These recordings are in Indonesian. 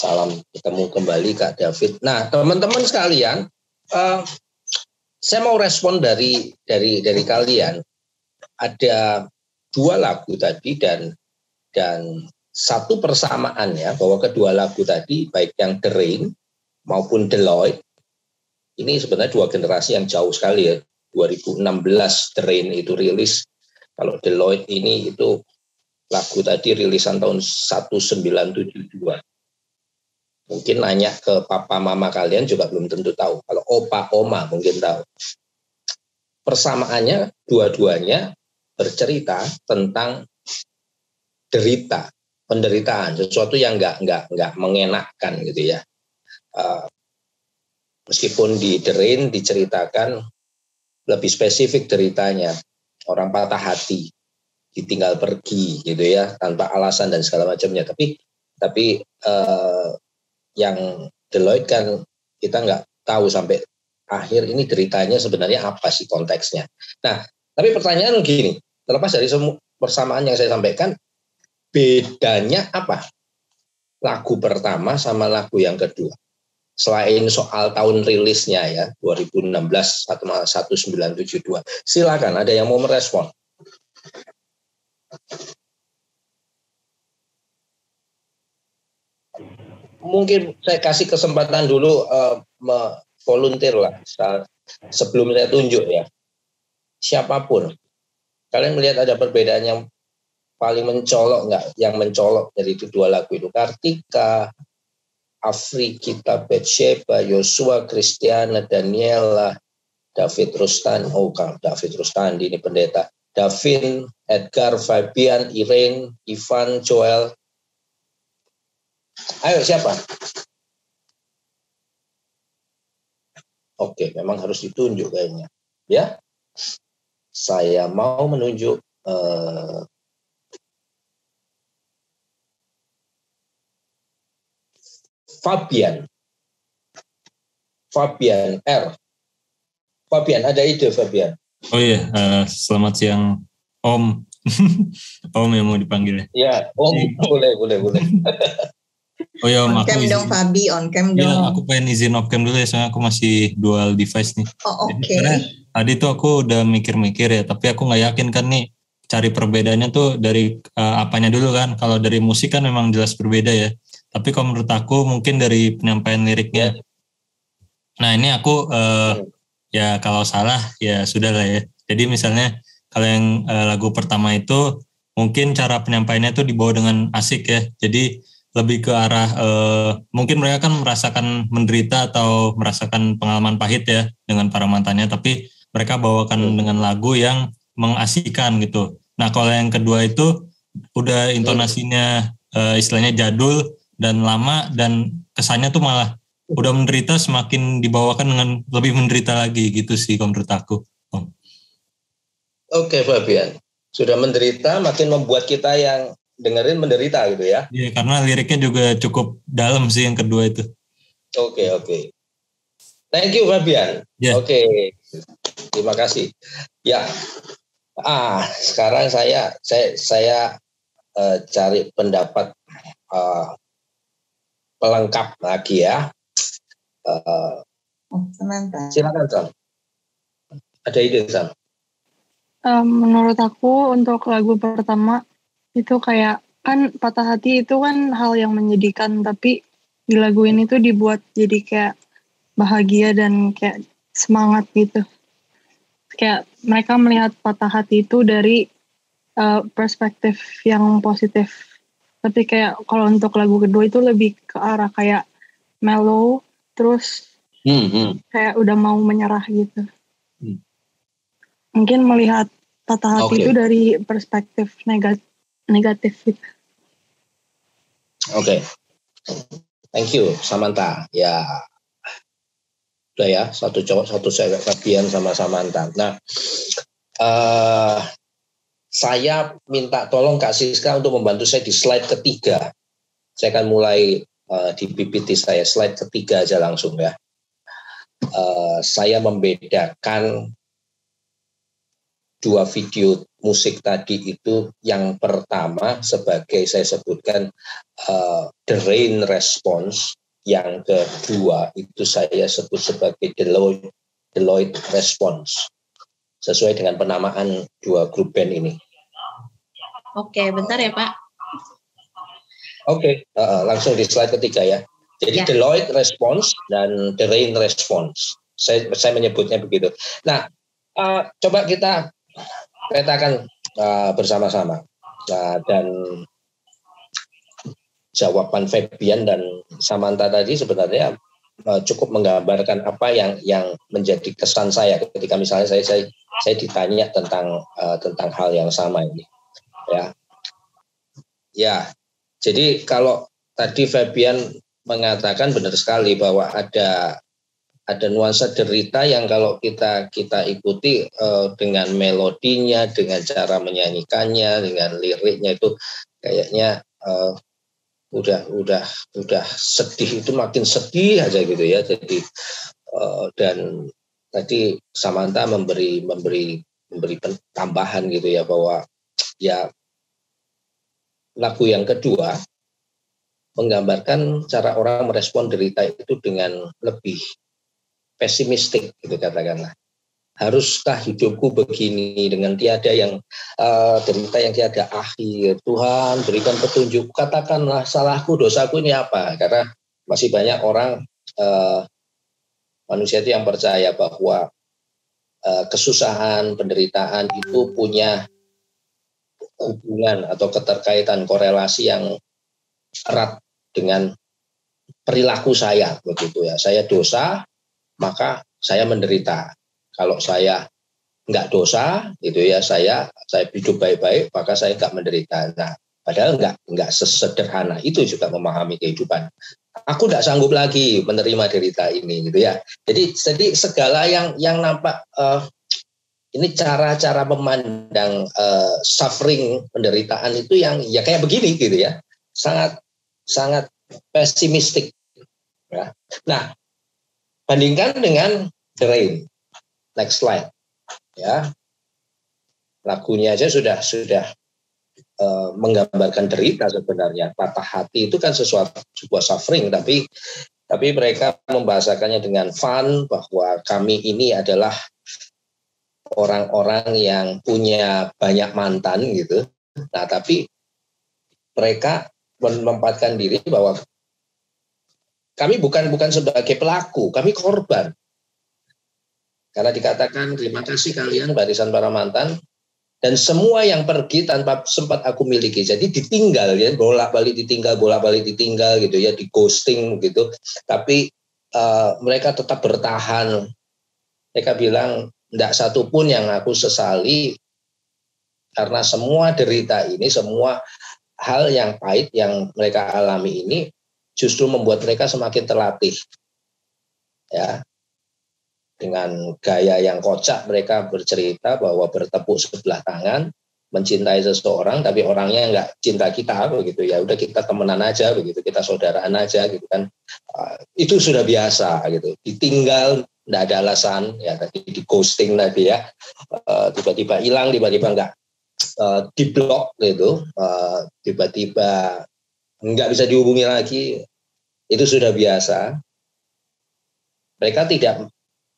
Salam ketemu kembali Kak David. Nah, teman-teman sekalian, uh, saya mau respon dari dari dari kalian. Ada dua lagu tadi dan dan satu persamaan ya bahwa kedua lagu tadi baik yang The Rain maupun Deloitte ini sebenarnya dua generasi yang jauh sekali ya. 2016 The Rain itu rilis. Kalau Deloitte ini itu lagu tadi rilisan tahun 1972 Mungkin nanya ke papa mama kalian juga belum tentu tahu. Kalau opa oma mungkin tahu. Persamaannya dua-duanya bercerita tentang derita, penderitaan, sesuatu yang nggak nggak nggak mengenakkan gitu ya. Uh, meskipun di derin diceritakan lebih spesifik deritanya orang patah hati ditinggal pergi gitu ya tanpa alasan dan segala macamnya tapi tapi uh, yang Deloitte kan kita nggak tahu sampai akhir ini ceritanya sebenarnya apa sih konteksnya. Nah, tapi pertanyaan gini, terlepas dari semua persamaan yang saya sampaikan, bedanya apa? Lagu pertama sama lagu yang kedua. Selain soal tahun rilisnya ya, 2016 1972. Silakan, ada yang mau merespon. Mungkin saya kasih kesempatan dulu uh, volunteer lah sebelum saya tunjuk ya. Siapa pun. Kalian melihat ada perbedaan yang paling mencolok nggak? Yang mencolok dari itu dua lagu itu. Kartika Afri Kita Betsheba Yosua Kristiana Daniela David Rustan oh David Rustan ini pendeta. Davin Edgar Fabian Irene Ivan Joel Ayo siapa? Oke, memang harus ditunjuk kayaknya. Ya, saya mau menunjuk uh, Fabian. Fabian R. Fabian, ada ide Fabian? Oh iya, uh, selamat siang Om. om yang mau dipanggil ya? Ya, Om, boleh, boleh, boleh. Oh ya, on cam dong Fabi, on cam iya, dong. Ya, aku pengen izin off cam dulu ya, soalnya aku masih dual device nih. Oh oke. Okay. tadi tuh aku udah mikir-mikir ya, tapi aku nggak yakin kan nih cari perbedaannya tuh dari uh, apanya dulu kan. Kalau dari musik kan memang jelas berbeda ya. Tapi kalau menurut aku mungkin dari penyampaian liriknya. Nah ini aku uh, ya kalau salah ya sudah lah ya. Jadi misalnya kalau yang uh, lagu pertama itu mungkin cara penyampaiannya tuh dibawa dengan asik ya. Jadi lebih ke arah uh, mungkin mereka kan merasakan menderita atau merasakan pengalaman pahit ya dengan para mantannya tapi mereka bawakan hmm. dengan lagu yang mengasihkan gitu. Nah, kalau yang kedua itu udah intonasinya uh, istilahnya jadul dan lama dan kesannya tuh malah udah menderita semakin dibawakan dengan lebih menderita lagi gitu sih menurut aku. Oke Fabian, sudah menderita makin membuat kita yang dengerin menderita gitu ya. Iya, karena liriknya juga cukup dalam sih yang kedua itu. Oke, okay, oke. Okay. Thank you Fabian. Yeah. Oke. Okay. Terima kasih. Ya. Ah, sekarang saya saya saya uh, cari pendapat uh, pelengkap lagi ya. Uh, silakan Sam. Ada ide Sam? Um, menurut aku untuk lagu pertama itu kayak kan patah hati itu kan hal yang menyedihkan tapi di lagu ini tuh dibuat jadi kayak bahagia dan kayak semangat gitu kayak mereka melihat patah hati itu dari uh, perspektif yang positif tapi kayak kalau untuk lagu kedua itu lebih ke arah kayak mellow terus hmm, hmm. kayak udah mau menyerah gitu hmm. mungkin melihat patah hati okay. itu dari perspektif negatif negatif gitu. Oke, okay. thank you Samantha. Ya, udah ya satu cowok satu cewek Fabian sama Samantha. Nah, uh, saya minta tolong Kak Siska untuk membantu saya di slide ketiga. Saya akan mulai uh, di PPT saya slide ketiga aja langsung ya. Uh, saya membedakan dua video musik tadi itu yang pertama sebagai saya sebutkan uh, the rain response, yang kedua itu saya sebut sebagai Deloitte, Deloitte response sesuai dengan penamaan dua grup band ini. Oke, bentar ya Pak. Oke, uh, langsung di slide ketiga ya. Jadi ya. Deloitte response dan the rain response. Saya, saya menyebutnya begitu. Nah, uh, coba kita petakan uh, bersama-sama. Uh, dan jawaban Fabian dan Samantha tadi sebenarnya uh, cukup menggambarkan apa yang yang menjadi kesan saya ketika misalnya saya saya, saya ditanya tentang uh, tentang hal yang sama ini. Ya. Ya. Jadi kalau tadi Fabian mengatakan benar sekali bahwa ada ada nuansa derita yang kalau kita kita ikuti uh, dengan melodinya, dengan cara menyanyikannya, dengan liriknya itu kayaknya uh, udah udah udah sedih itu makin sedih aja gitu ya. Jadi uh, dan tadi Samantha memberi memberi memberi tambahan gitu ya bahwa ya lagu yang kedua menggambarkan cara orang merespon derita itu dengan lebih pesimistik gitu katakanlah. Haruskah hidupku begini dengan tiada yang uh, derita yang tiada akhir? Tuhan berikan petunjuk. Katakanlah salahku dosaku ini apa? Karena masih banyak orang uh, manusia itu yang percaya bahwa uh, kesusahan penderitaan itu punya hubungan atau keterkaitan korelasi yang erat dengan perilaku saya begitu ya. Saya dosa maka saya menderita. Kalau saya nggak dosa, gitu ya saya saya hidup baik-baik, maka saya nggak menderita. Nah, padahal nggak nggak sesederhana itu juga memahami kehidupan. Aku nggak sanggup lagi menerima derita ini, gitu ya. Jadi jadi segala yang yang nampak uh, ini cara-cara memandang uh, suffering penderitaan itu yang ya kayak begini gitu ya, sangat sangat pesimistik. Ya. Nah, Bandingkan dengan The. Next slide. Ya. Lagunya aja sudah sudah uh, menggambarkan derita sebenarnya. Patah hati itu kan sesuatu sebuah suffering tapi tapi mereka membahasakannya dengan fun bahwa kami ini adalah orang-orang yang punya banyak mantan gitu. Nah, tapi mereka menempatkan diri bahwa kami bukan bukan sebagai pelaku, kami korban. Karena dikatakan terima kasih kalian barisan para mantan dan semua yang pergi tanpa sempat aku miliki. Jadi ditinggal ya, bolak-balik ditinggal, bolak-balik ditinggal gitu ya, di ghosting gitu. Tapi uh, mereka tetap bertahan. Mereka bilang tidak satu pun yang aku sesali karena semua derita ini, semua hal yang pahit yang mereka alami ini justru membuat mereka semakin terlatih. Ya. Dengan gaya yang kocak mereka bercerita bahwa bertepuk sebelah tangan, mencintai seseorang tapi orangnya nggak cinta kita begitu. Ya udah kita temenan aja begitu. Kita saudaraan aja gitu kan. Uh, itu sudah biasa gitu. Ditinggal nggak ada alasan. Ya tadi di ghosting tadi ya. Uh, tiba-tiba hilang tiba-tiba nggak uh, di blok gitu tiba-tiba nggak bisa dihubungi lagi itu sudah biasa mereka tidak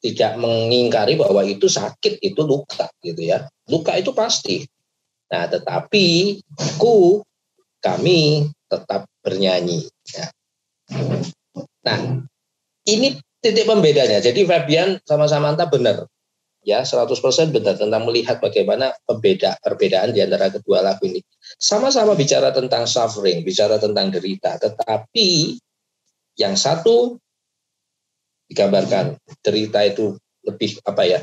tidak mengingkari bahwa itu sakit itu luka gitu ya luka itu pasti nah tetapi aku kami tetap bernyanyi ya. nah ini titik pembedanya jadi Fabian sama Samantha benar ya 100% benar tentang melihat bagaimana pembeda perbedaan di antara kedua lagu ini. Sama-sama bicara tentang suffering, bicara tentang derita, tetapi yang satu digambarkan derita itu lebih apa ya?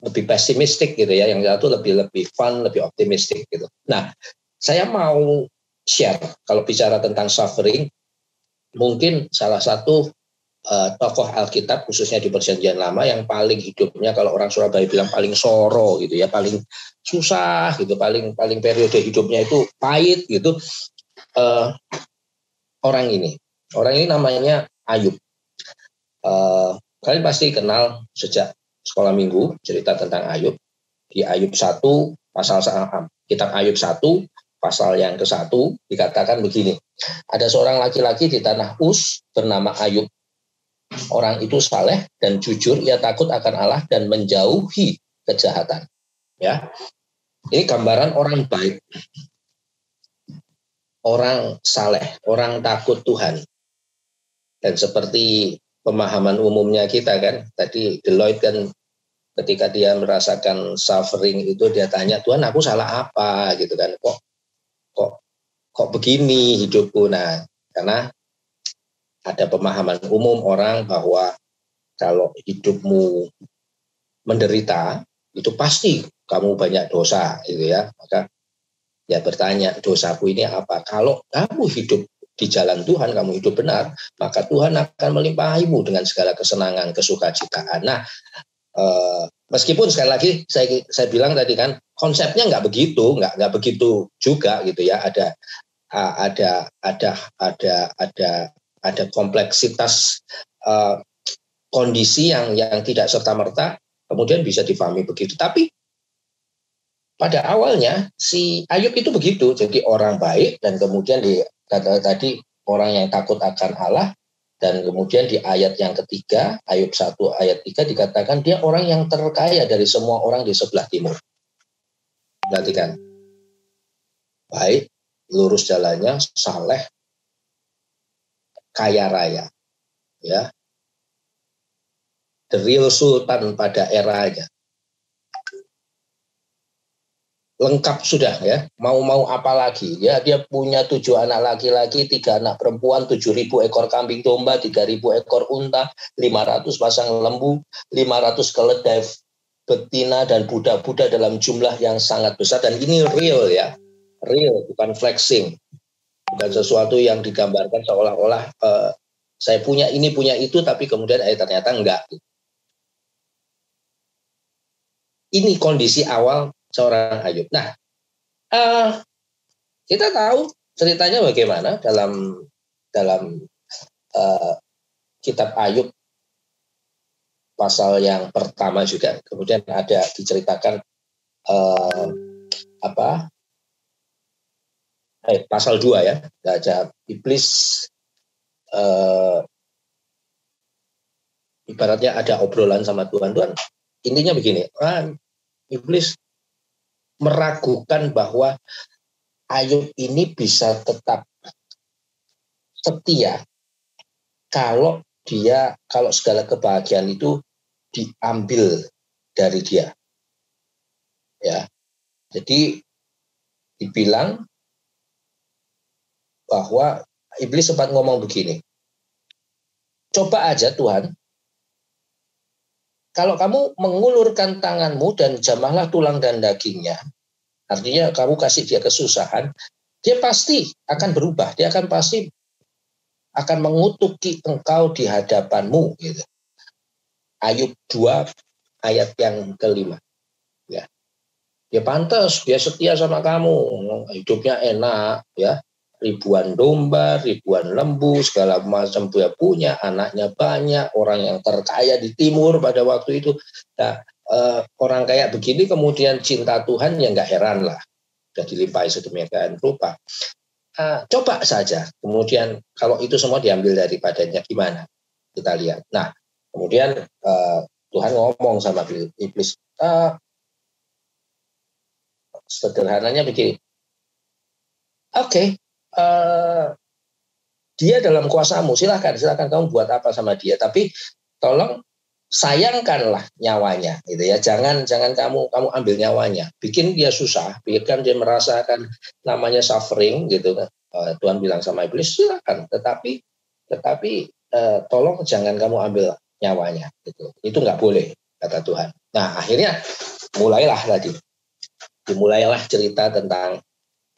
lebih pesimistik gitu ya, yang satu lebih lebih fun, lebih optimistik gitu. Nah, saya mau share kalau bicara tentang suffering, mungkin salah satu uh, tokoh Alkitab khususnya di Perjanjian Lama yang paling hidupnya kalau orang Surabaya bilang paling soro gitu ya, paling susah gitu, paling paling periode hidupnya itu pahit gitu. Uh, orang ini. Orang ini namanya Ayub. Uh, kalian pasti kenal sejak sekolah minggu cerita tentang Ayub. Di Ayub 1 pasal kitab Ayub 1 pasal yang ke-1 dikatakan begini. Ada seorang laki-laki di tanah Us bernama Ayub. Orang itu saleh dan jujur, ia takut akan Allah dan menjauhi kejahatan. Ya. Ini gambaran orang baik. Orang saleh, orang takut Tuhan. Dan seperti pemahaman umumnya kita kan, tadi Deloitte kan ketika dia merasakan suffering itu dia tanya Tuhan aku salah apa? gitu kan. Kok kok kok begini hidupku? Nah karena ada pemahaman umum orang bahwa kalau hidupmu menderita itu pasti kamu banyak dosa gitu ya. Maka ya bertanya dosaku ini apa? Kalau kamu hidup di jalan Tuhan kamu hidup benar maka Tuhan akan melimpahimu dengan segala kesenangan kesukacitaan nah eh, meskipun sekali lagi saya saya bilang tadi kan konsepnya nggak begitu nggak nggak begitu juga gitu ya. Ada ada ada ada ada ada kompleksitas uh, kondisi yang yang tidak serta merta kemudian bisa difahami begitu. Tapi pada awalnya si Ayub itu begitu jadi orang baik dan kemudian di tadi orang yang takut akan Allah dan kemudian di ayat yang ketiga, Ayub 1 ayat 3 dikatakan dia orang yang terkaya dari semua orang di sebelah timur. Perhatikan. Baik, lurus jalannya, saleh, kaya raya. Ya. The real sultan pada eranya lengkap sudah ya. Mau-mau apa lagi? Ya dia punya tujuh anak laki-laki tiga anak perempuan tujuh ribu ekor kambing domba tiga ribu ekor unta lima ratus pasang lembu lima ratus keledai betina dan budak-budak dalam jumlah yang sangat besar. Dan ini real ya. Real bukan flexing. Bukan sesuatu yang digambarkan seolah-olah uh, saya punya ini punya itu tapi kemudian eh, ternyata enggak. Ini kondisi awal seorang Ayub. Nah, uh, kita tahu ceritanya bagaimana dalam dalam uh, kitab Ayub pasal yang pertama juga. Kemudian ada diceritakan uh, apa? Eh, pasal dua ya, ada iblis uh, ibaratnya ada obrolan sama Tuhan Tuhan. Intinya begini, ah, iblis meragukan bahwa Ayub ini bisa tetap setia kalau dia kalau segala kebahagiaan itu diambil dari dia. Ya. Jadi dibilang bahwa iblis sempat ngomong begini. Coba aja Tuhan kalau kamu mengulurkan tanganmu dan jamahlah tulang dan dagingnya, artinya kamu kasih dia kesusahan, dia pasti akan berubah, dia akan pasti akan mengutuki engkau di hadapanmu gitu. Ayub 2 ayat yang kelima. Ya. Dia pantas, dia setia sama kamu, hidupnya enak, ya ribuan domba, ribuan lembu, segala macam dia punya, anaknya banyak, orang yang terkaya di timur pada waktu itu. Nah, eh, orang kayak begini kemudian cinta Tuhan ya nggak heran lah, sudah dilimpahi sedemikian rupa. Eh, coba saja, kemudian kalau itu semua diambil daripadanya gimana? Kita lihat. Nah, kemudian eh, Tuhan ngomong sama iblis, eh, sederhananya begini, oke, okay, uh, dia dalam kuasamu. Silahkan silahkan kamu buat apa sama dia. Tapi tolong sayangkanlah nyawanya gitu ya. Jangan jangan kamu kamu ambil nyawanya. Bikin dia susah bikin dia merasakan namanya suffering gitu kan. Uh, Tuhan bilang sama iblis silakan tetapi tetapi uh, tolong jangan kamu ambil nyawanya gitu. Itu nggak boleh kata Tuhan. Nah akhirnya mulailah tadi. Dimulailah cerita tentang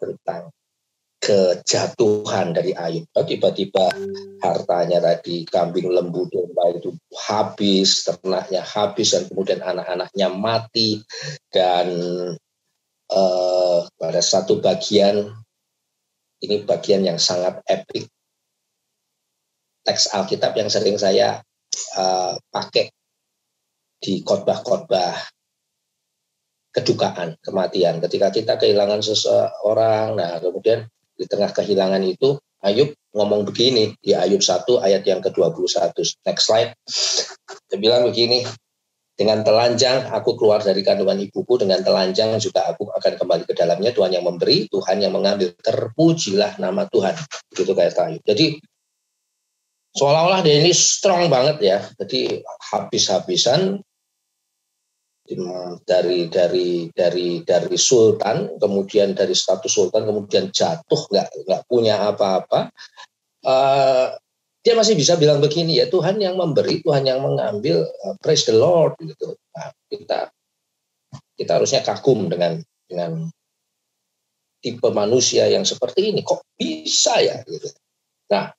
tentang kejatuhan dari Ayub. Tiba-tiba hartanya tadi kambing lembu domba itu habis, ternaknya habis dan kemudian anak-anaknya mati dan eh, pada satu bagian ini bagian yang sangat epik teks Alkitab yang sering saya eh, pakai di khotbah-khotbah kedukaan, kematian. Ketika kita kehilangan seseorang, nah kemudian di tengah kehilangan itu Ayub ngomong begini di Ayub 1 ayat yang ke-21. Next slide. Dia bilang begini, dengan telanjang aku keluar dari kandungan ibuku, dengan telanjang juga aku akan kembali ke dalamnya. Tuhan yang memberi, Tuhan yang mengambil. Terpujilah nama Tuhan. Begitu kayak Ayub. Jadi seolah-olah dia ini strong banget ya. Jadi habis-habisan dari dari dari dari sultan kemudian dari status sultan kemudian jatuh nggak nggak punya apa-apa. Uh, dia masih bisa bilang begini ya Tuhan yang memberi Tuhan yang mengambil uh, praise the Lord gitu. Nah, kita kita harusnya kagum dengan dengan tipe manusia yang seperti ini. Kok bisa ya gitu. Nah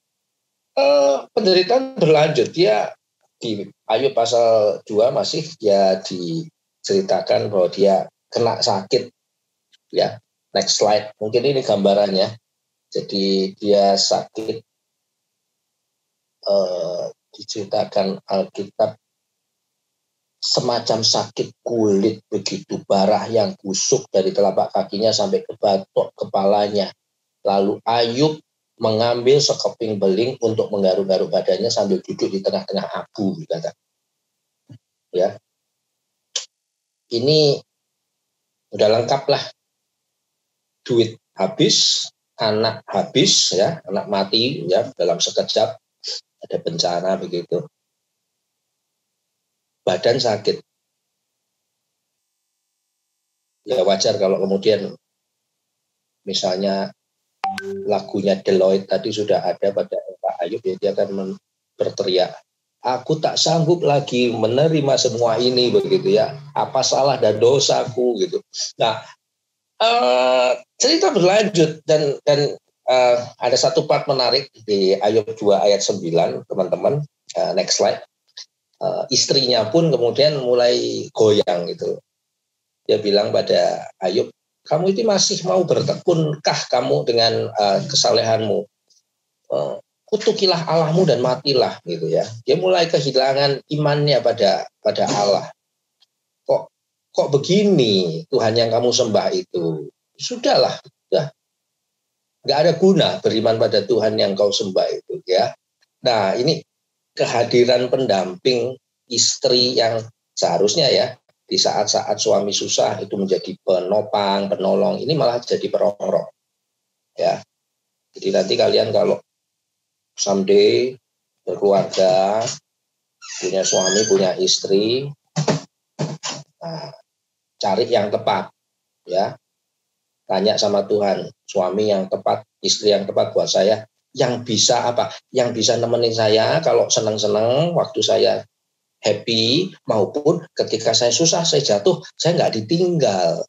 uh, penderitaan berlanjut. Dia di Ayub pasal 2 masih dia di ceritakan bahwa dia kena sakit. Ya next slide. Mungkin ini gambarannya. Jadi dia sakit eh, diceritakan Alkitab semacam sakit kulit begitu barah yang busuk dari telapak kakinya sampai ke batok kepalanya. Lalu Ayub mengambil sekeping beling untuk menggaruk-garuk badannya sambil duduk di tengah-tengah abu kata ya ini udah lengkap lah. Duit habis anak habis ya. Anak mati ya dalam sekejap. Ada bencana begitu. Badan sakit. Ya wajar kalau kemudian misalnya lagunya Deloitte tadi sudah ada pada Pak Ayub ya dia akan berteriak aku tak sanggup lagi menerima semua ini begitu ya. Apa salah dan dosaku gitu. Nah uh, cerita berlanjut dan dan uh, ada satu part menarik di Ayub 2 ayat 9 teman-teman. Uh, next slide. Uh, istrinya pun kemudian mulai goyang gitu. Dia bilang pada Ayub kamu itu masih mau bertekunkah kamu dengan uh, kesalehanmu? Uh, kutukilah Allahmu dan matilah gitu ya. Dia mulai kehilangan imannya pada pada Allah. Kok kok begini Tuhan yang kamu sembah itu? Sudahlah, sudah. Nggak ada guna beriman pada Tuhan yang kau sembah itu ya. Nah, ini kehadiran pendamping istri yang seharusnya ya di saat-saat suami susah itu menjadi penopang, penolong, ini malah jadi perongrong. Ya. Jadi nanti kalian kalau someday berkeluarga, punya suami, punya istri, nah, cari yang tepat, ya. Tanya sama Tuhan, suami yang tepat, istri yang tepat buat saya, yang bisa apa? Yang bisa nemenin saya kalau senang-senang waktu saya happy maupun ketika saya susah, saya jatuh, saya nggak ditinggal.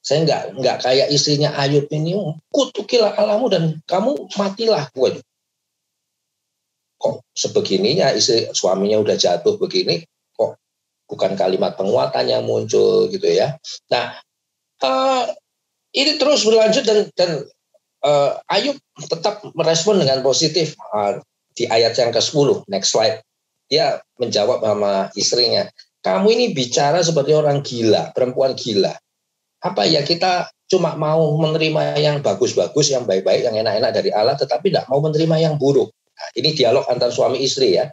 Saya nggak nggak kayak istrinya Ayub ini, kutukilah alamu dan kamu matilah. Waduh, kok sebegininya istri suaminya udah jatuh begini kok bukan kalimat penguatan yang muncul gitu ya. Nah uh, ini terus berlanjut dan dan uh, Ayub tetap merespon dengan positif uh, di ayat yang ke-10 next slide. Dia menjawab sama istrinya kamu ini bicara seperti orang gila perempuan gila. Apa ya kita cuma mau menerima yang bagus-bagus yang baik-baik yang enak-enak dari Allah tetapi tidak mau menerima yang buruk ini dialog antar suami istri ya,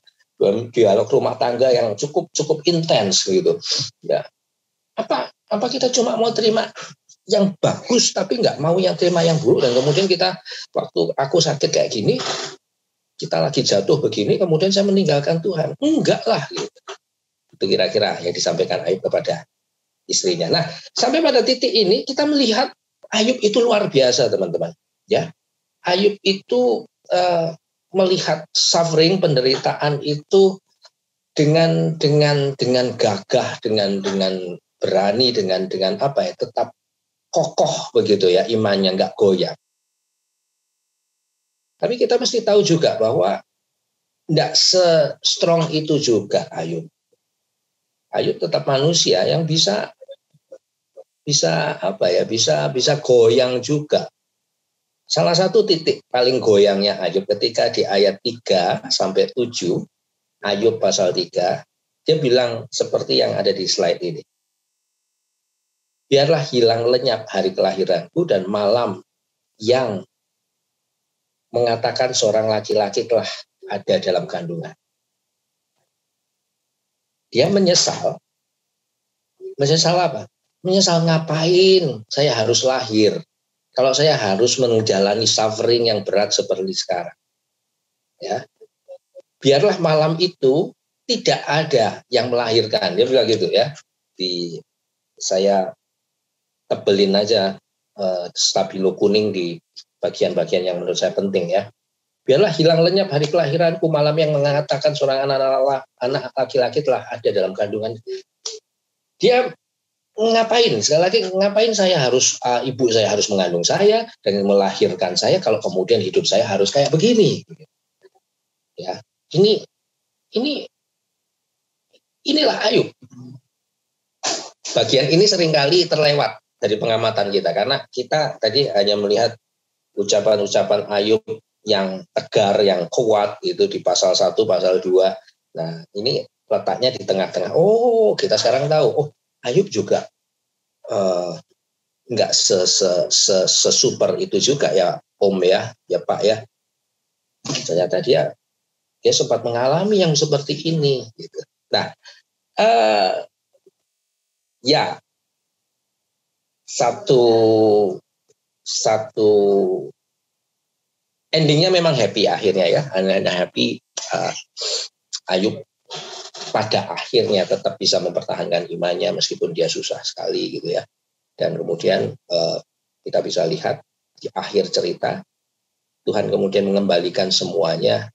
dialog rumah tangga yang cukup cukup intens gitu. Ya, apa apa kita cuma mau terima yang bagus tapi nggak mau yang terima yang buruk? Dan kemudian kita waktu aku sakit kayak gini kita lagi jatuh begini kemudian saya meninggalkan Tuhan. Enggak lah gitu. Itu kira-kira yang disampaikan Ayub kepada istrinya. Nah sampai pada titik ini kita melihat Ayub itu luar biasa teman-teman. Ya. Ayub itu uh, melihat suffering penderitaan itu dengan dengan dengan gagah dengan dengan berani dengan dengan apa ya tetap kokoh begitu ya imannya nggak goyang. Tapi kita mesti tahu juga bahwa tidak se-strong itu juga Ayub. Ayub tetap manusia yang bisa bisa apa ya bisa bisa goyang juga Salah satu titik paling goyangnya Ayub ketika di ayat 3 sampai 7, Ayub pasal 3, dia bilang seperti yang ada di slide ini. biarlah hilang lenyap hari kelahiranku dan malam yang mengatakan seorang laki-laki telah ada dalam kandungan. Dia menyesal. Menyesal apa? Menyesal ngapain saya harus lahir. Kalau saya harus menjalani suffering yang berat seperti sekarang. Ya. Biarlah malam itu tidak ada yang melahirkan. Dia bilang gitu ya. Di saya tebelin aja uh, stabilo kuning di bagian-bagian yang menurut saya penting ya. Biarlah hilang lenyap hari kelahiranku malam yang mengatakan seorang anak anak laki-laki telah ada dalam kandungan. Dia ngapain? Sekali lagi ngapain saya harus uh, ibu saya harus mengandung saya dan melahirkan saya kalau kemudian hidup saya harus kayak begini. Ya, ini ini inilah Ayub. Bagian ini sering kali terlewat dari pengamatan kita karena kita tadi hanya melihat ucapan-ucapan Ayub yang tegar, yang kuat itu di pasal 1, pasal 2. Nah, ini letaknya di tengah-tengah. Oh, kita sekarang tahu. Oh, Ayub juga uh, nggak se, se, se, se super itu juga ya Om ya, ya Pak ya. Ternyata dia dia sempat mengalami yang seperti ini. Gitu. Nah, uh, ya satu satu endingnya memang happy akhirnya ya happy uh, Ayub pada akhirnya tetap bisa mempertahankan imannya meskipun dia susah sekali gitu ya dan kemudian uh, kita bisa lihat di akhir cerita Tuhan kemudian mengembalikan semuanya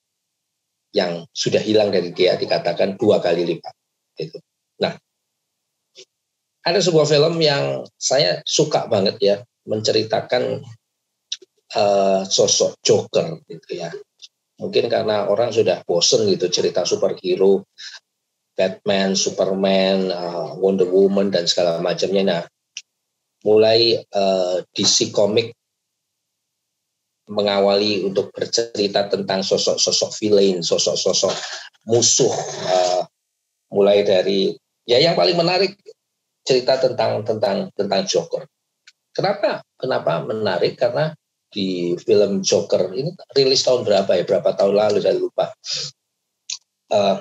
yang sudah hilang dari dia dikatakan dua kali lipat gitu. Nah, ada sebuah film yang saya suka banget ya menceritakan uh, sosok Joker gitu ya. Mungkin karena orang sudah bosen gitu cerita superhero, Batman, Superman, uh, Wonder Woman dan segala macamnya. Nah, mulai uh, DC Comic mengawali untuk bercerita tentang sosok-sosok villain, sosok-sosok musuh, uh, mulai dari ya yang paling menarik cerita tentang tentang tentang Joker. Kenapa? Kenapa menarik? Karena di film Joker ini rilis tahun berapa ya berapa tahun lalu saya lupa uh,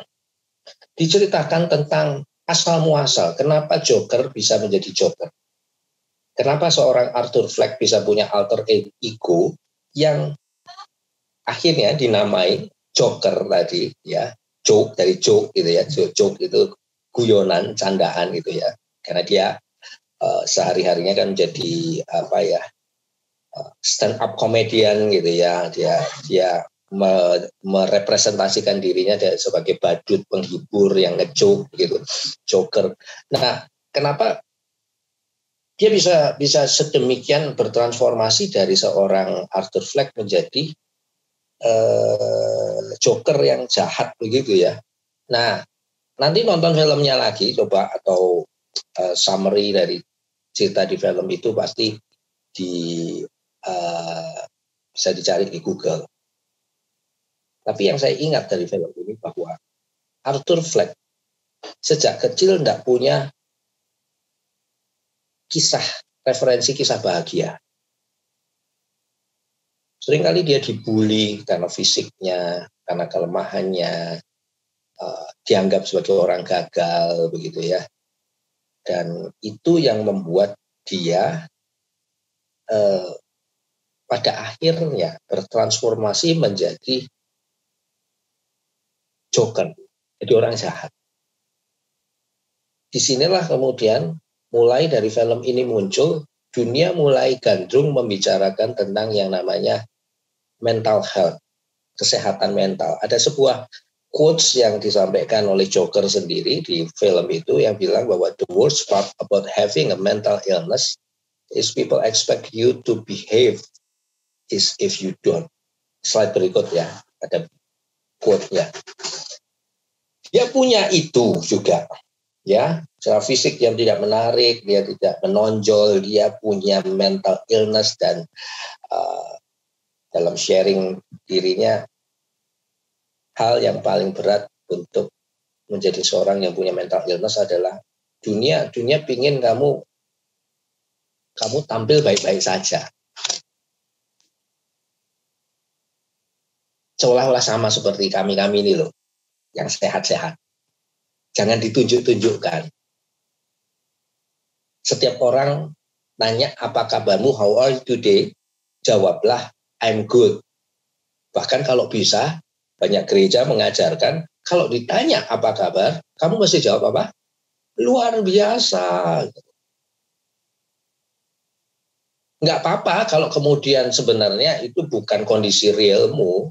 diceritakan tentang asal muasal kenapa Joker bisa menjadi Joker. Kenapa seorang Arthur Fleck bisa punya alter ego yang akhirnya dinamai Joker tadi ya joke dari joke gitu ya joke itu guyonan candaan gitu ya. Karena dia uh, sehari harinya kan menjadi apa ya stand up komedian gitu ya dia dia merepresentasikan dirinya sebagai badut penghibur yang ngejok gitu joker nah kenapa dia bisa bisa sedemikian bertransformasi dari seorang Arthur Fleck menjadi uh, joker yang jahat begitu ya nah nanti nonton filmnya lagi coba atau uh, summary dari cerita di film itu pasti di uh, bisa dicari di Google. Tapi yang saya ingat dari film ini bahwa Arthur Fleck sejak kecil tidak punya kisah referensi kisah bahagia. Seringkali dia dibully karena fisiknya, karena kelemahannya, uh, dianggap sebagai orang gagal begitu ya. Dan itu yang membuat dia uh, pada akhirnya bertransformasi menjadi joker, jadi orang jahat. Di sinilah kemudian mulai dari film ini muncul, dunia mulai gandrung membicarakan tentang yang namanya mental health, kesehatan mental. Ada sebuah quotes yang disampaikan oleh Joker sendiri di film itu yang bilang bahwa the worst part about having a mental illness is people expect you to behave is if you don't. Slide berikut ya, ada quote-nya. Dia punya itu juga, ya, secara fisik yang tidak menarik, dia tidak menonjol, dia punya mental illness dan uh, dalam sharing dirinya hal yang paling berat untuk menjadi seorang yang punya mental illness adalah dunia dunia pingin kamu kamu tampil baik-baik saja. Seolah-olah sama seperti kami-kami ini loh, yang sehat-sehat. Jangan ditunjuk-tunjukkan. Setiap orang nanya apa kabarmu, how are you today? Jawablah, I'm good. Bahkan kalau bisa, banyak gereja mengajarkan, kalau ditanya apa kabar, kamu mesti jawab apa? Luar biasa nggak apa-apa kalau kemudian sebenarnya itu bukan kondisi realmu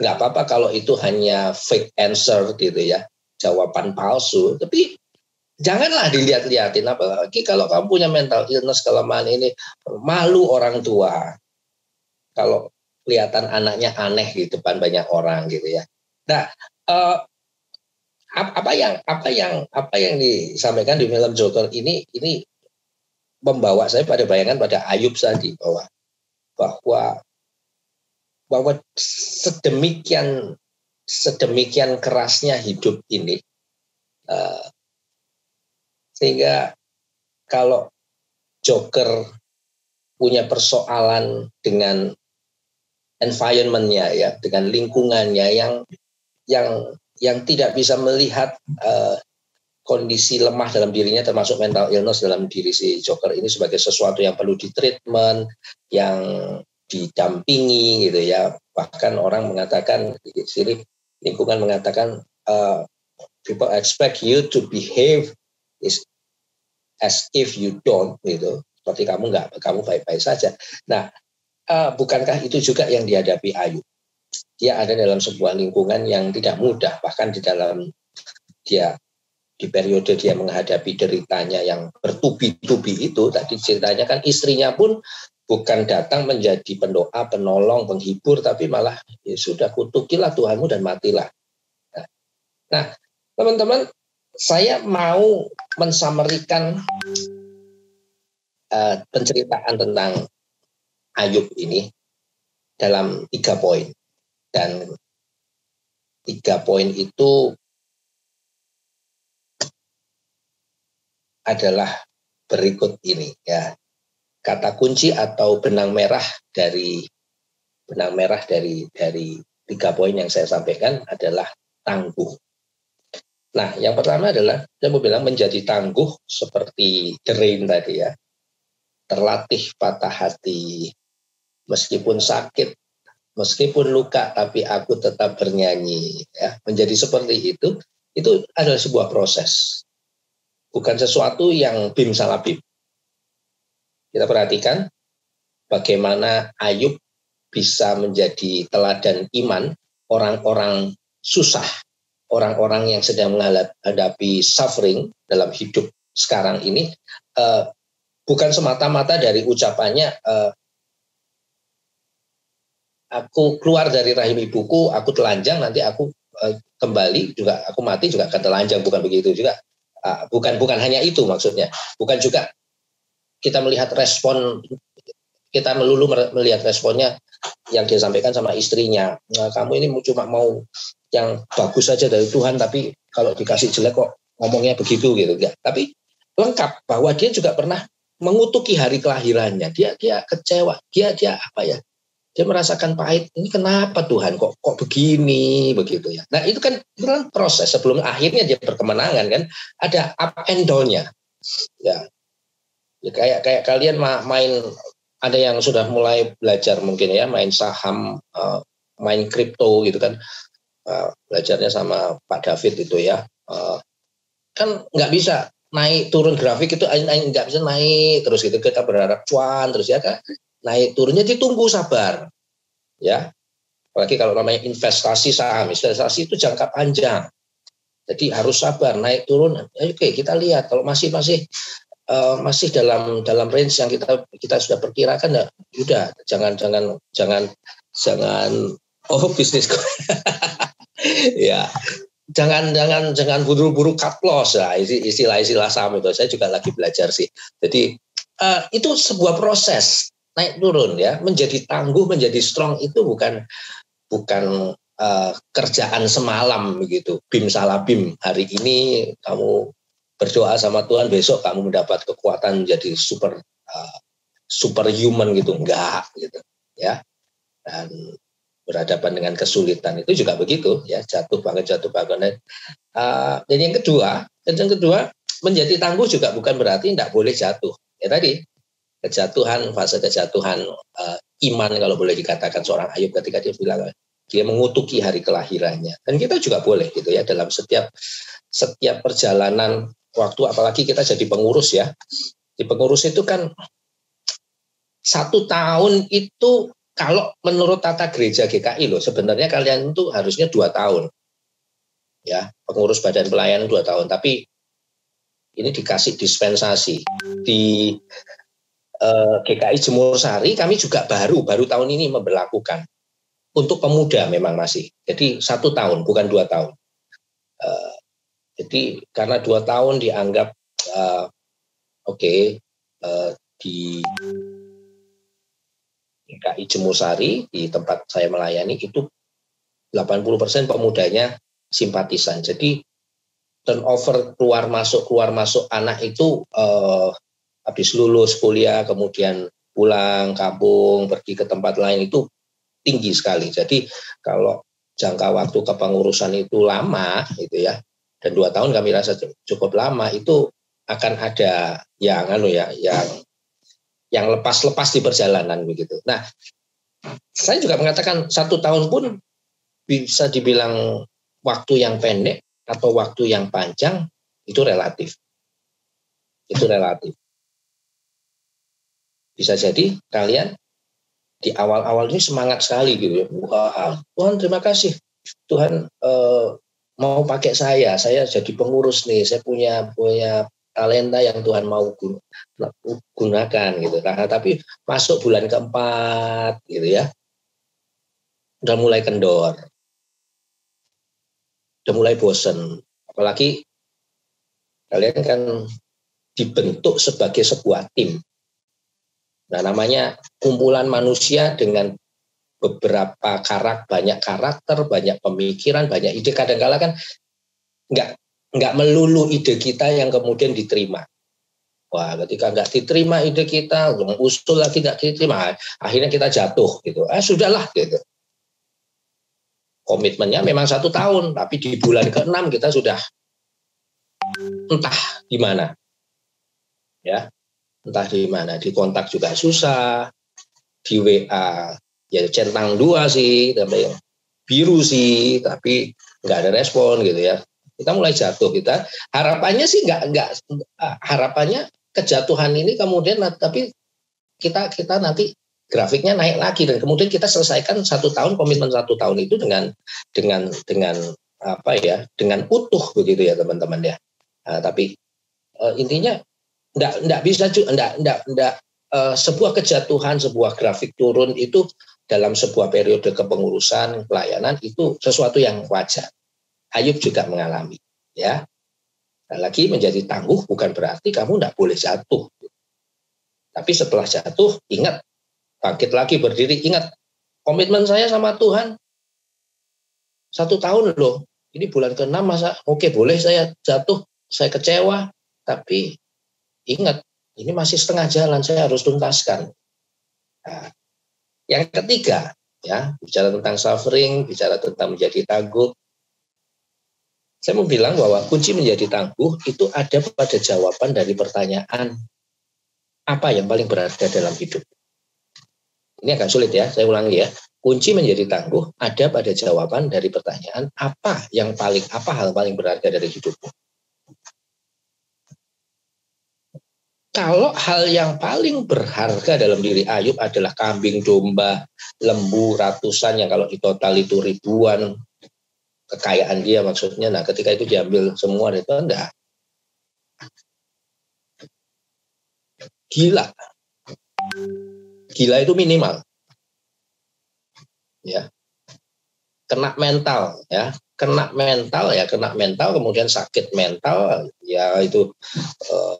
nggak apa-apa kalau itu hanya fake answer gitu ya jawaban palsu. Tapi janganlah dilihat-lihatin apalagi kalau kamu punya mental illness kelemahan ini malu orang tua. Kalau kelihatan anaknya aneh di depan banyak orang gitu ya. Nah uh, apa yang apa yang apa yang disampaikan di film Joker ini ini membawa saya pada bayangan pada Ayub tadi bahwa bahwa bahwa sedemikian sedemikian kerasnya hidup ini uh, sehingga kalau Joker punya persoalan dengan environmentnya ya dengan lingkungannya yang yang yang tidak bisa melihat uh, kondisi lemah dalam dirinya termasuk mental illness dalam diri si Joker ini sebagai sesuatu yang perlu ditreatment, yang didampingi gitu ya. Bahkan orang mengatakan sini lingkungan mengatakan uh, people expect you to behave is as if you don't gitu. Seperti kamu nggak kamu baik-baik saja. Nah, uh, bukankah itu juga yang dihadapi Ayu? Dia ada dalam sebuah lingkungan yang tidak mudah, bahkan di dalam dia di periode dia menghadapi deritanya yang bertubi-tubi itu tadi ceritanya kan istrinya pun bukan datang menjadi pendoa, penolong, penghibur tapi malah ya sudah kutukilah Tuhanmu dan matilah. Nah, teman-teman, saya mau mensamerikan uh, penceritaan tentang Ayub ini dalam tiga poin dan tiga poin itu adalah berikut ini ya. Kata kunci atau benang merah dari benang merah dari dari tiga poin yang saya sampaikan adalah tangguh. Nah, yang pertama adalah saya mau bilang menjadi tangguh seperti The Rain tadi ya. Terlatih patah hati, meskipun sakit, meskipun luka, tapi aku tetap bernyanyi. Ya, menjadi seperti itu, itu adalah sebuah proses bukan sesuatu yang bim salah bim. Kita perhatikan bagaimana Ayub bisa menjadi teladan iman orang-orang susah, orang-orang yang sedang menghadapi suffering dalam hidup sekarang ini, uh, bukan semata-mata dari ucapannya, uh, aku keluar dari rahim ibuku, aku telanjang, nanti aku uh, kembali juga, aku mati juga akan telanjang, bukan begitu juga. Ah, bukan bukan hanya itu maksudnya. Bukan juga kita melihat respon kita melulu melihat responnya yang dia sampaikan sama istrinya. Nah, kamu ini cuma mau yang bagus saja dari Tuhan tapi kalau dikasih jelek kok ngomongnya begitu gitu. Ya tapi lengkap bahwa dia juga pernah mengutuki hari kelahirannya. Dia dia kecewa dia dia apa ya? Dia merasakan pahit ini kenapa Tuhan? Kok kok begini? Begitu ya. Nah itu kan itu proses sebelum akhirnya dia berkemenangan kan ada up and down-nya. Ya, ya kayak kayak kalian main ada yang sudah mulai belajar mungkin ya main saham uh, main kripto gitu kan. Uh, belajarnya sama Pak David itu ya. Uh, kan nggak bisa naik turun grafik itu nggak bisa naik terus gitu kita berharap cuan terus ya kan. Naik turunnya ditunggu sabar ya. Apalagi kalau namanya investasi saham investasi itu jangka panjang. Jadi harus sabar naik turun ya, oke kita lihat kalau masih masih uh, masih dalam dalam range yang kita kita sudah perkirakan ya sudah jangan jangan jangan jangan oh bisnis ya jangan jangan jangan buru-buru cut loss ya istilah-istilah saham itu. Saya juga lagi belajar sih. Jadi uh, itu sebuah proses naik turun ya. Menjadi tangguh menjadi strong itu bukan bukan uh, kerjaan semalam begitu bim salah bim hari ini kamu berdoa sama Tuhan besok kamu mendapat kekuatan menjadi super uh, superhuman gitu. Enggak gitu ya. Dan berhadapan dengan kesulitan itu juga begitu ya. Jatuh banget jatuh banget. Dan, uh, dan yang kedua dan yang kedua menjadi tangguh juga bukan berarti tidak boleh jatuh. Ya tadi kejatuhan fase kejatuhan uh, iman kalau boleh dikatakan seorang Ayub ketika dia bilang dia mengutuki hari kelahirannya. Dan kita juga boleh gitu ya dalam setiap setiap perjalanan waktu apalagi kita jadi pengurus ya di pengurus itu kan satu tahun itu kalau menurut tata gereja GKI loh, sebenarnya kalian itu harusnya dua tahun. Ya, pengurus badan pelayanan dua tahun. Tapi ini dikasih dispensasi di eh, GKI Jemur Sari. Kami juga baru baru tahun ini memperlakukan untuk pemuda memang masih. Jadi satu tahun bukan dua tahun. Eh, jadi karena dua tahun dianggap eh, oke okay, eh, di DKI Jemusari di tempat saya melayani itu 80% pemudanya simpatisan. Jadi turnover keluar masuk keluar masuk anak itu eh, habis lulus kuliah kemudian pulang kampung pergi ke tempat lain itu tinggi sekali. Jadi kalau jangka waktu kepengurusan itu lama gitu ya dan dua tahun kami rasa cukup lama itu akan ada yang anu ya yang yang lepas-lepas di perjalanan begitu. Nah, saya juga mengatakan satu tahun pun bisa dibilang waktu yang pendek atau waktu yang panjang itu relatif. Itu relatif. Bisa jadi kalian di awal-awal ini semangat sekali gitu ya. Wah, Tuhan terima kasih. Tuhan eh, mau pakai saya, saya jadi pengurus nih, saya punya punya talenta yang Tuhan mau gunakan gitu. Nah, tapi masuk bulan keempat gitu ya, udah mulai kendor, udah mulai bosen. Apalagi kalian kan dibentuk sebagai sebuah tim. Nah, namanya kumpulan manusia dengan beberapa karakter, banyak karakter, banyak pemikiran, banyak ide. Kadang-kala kan nggak nggak melulu ide kita yang kemudian diterima. Wah, ketika nggak diterima ide kita, usul lagi nggak diterima, akhirnya kita jatuh gitu. Ah, sudahlah gitu. Komitmennya memang satu tahun, tapi di bulan ke-6 kita sudah entah di mana. Ya, entah di mana. Di kontak juga susah, di WA ya centang dua sih, tapi biru sih, tapi nggak ada respon gitu ya. Kita mulai jatuh. Kita harapannya sih nggak nggak harapannya kejatuhan ini kemudian tapi kita kita nanti grafiknya naik lagi dan kemudian kita selesaikan satu tahun komitmen satu tahun itu dengan dengan dengan apa ya dengan utuh begitu ya teman-teman ya. Nah, tapi uh, intinya enggak enggak bisa juga enggak enggak enggak uh, sebuah kejatuhan sebuah grafik turun itu dalam sebuah periode kepengurusan pelayanan itu sesuatu yang wajar Ayub juga mengalami. Ya, lagi menjadi tangguh bukan berarti kamu tidak boleh jatuh. Tapi setelah jatuh, ingat bangkit lagi berdiri, ingat komitmen saya sama Tuhan satu tahun loh. Ini bulan ke-6 masa oke boleh saya jatuh, saya kecewa, tapi ingat ini masih setengah jalan, saya harus tuntaskan. Nah, yang ketiga, ya bicara tentang suffering, bicara tentang menjadi tangguh, saya mau bilang bahwa kunci menjadi tangguh itu ada pada jawaban dari pertanyaan apa yang paling berharga dalam hidup. Ini agak sulit ya, saya ulangi ya. Kunci menjadi tangguh ada pada jawaban dari pertanyaan apa yang paling apa hal paling berharga dari hidupmu. Kalau hal yang paling berharga dalam diri Ayub adalah kambing, domba, lembu, ratusan yang kalau di total itu ribuan, kekayaan dia maksudnya. Nah, ketika itu diambil semua itu enggak. Gila. Gila itu minimal. Ya. Kena mental ya, kena mental ya, kena mental kemudian sakit mental ya itu eh,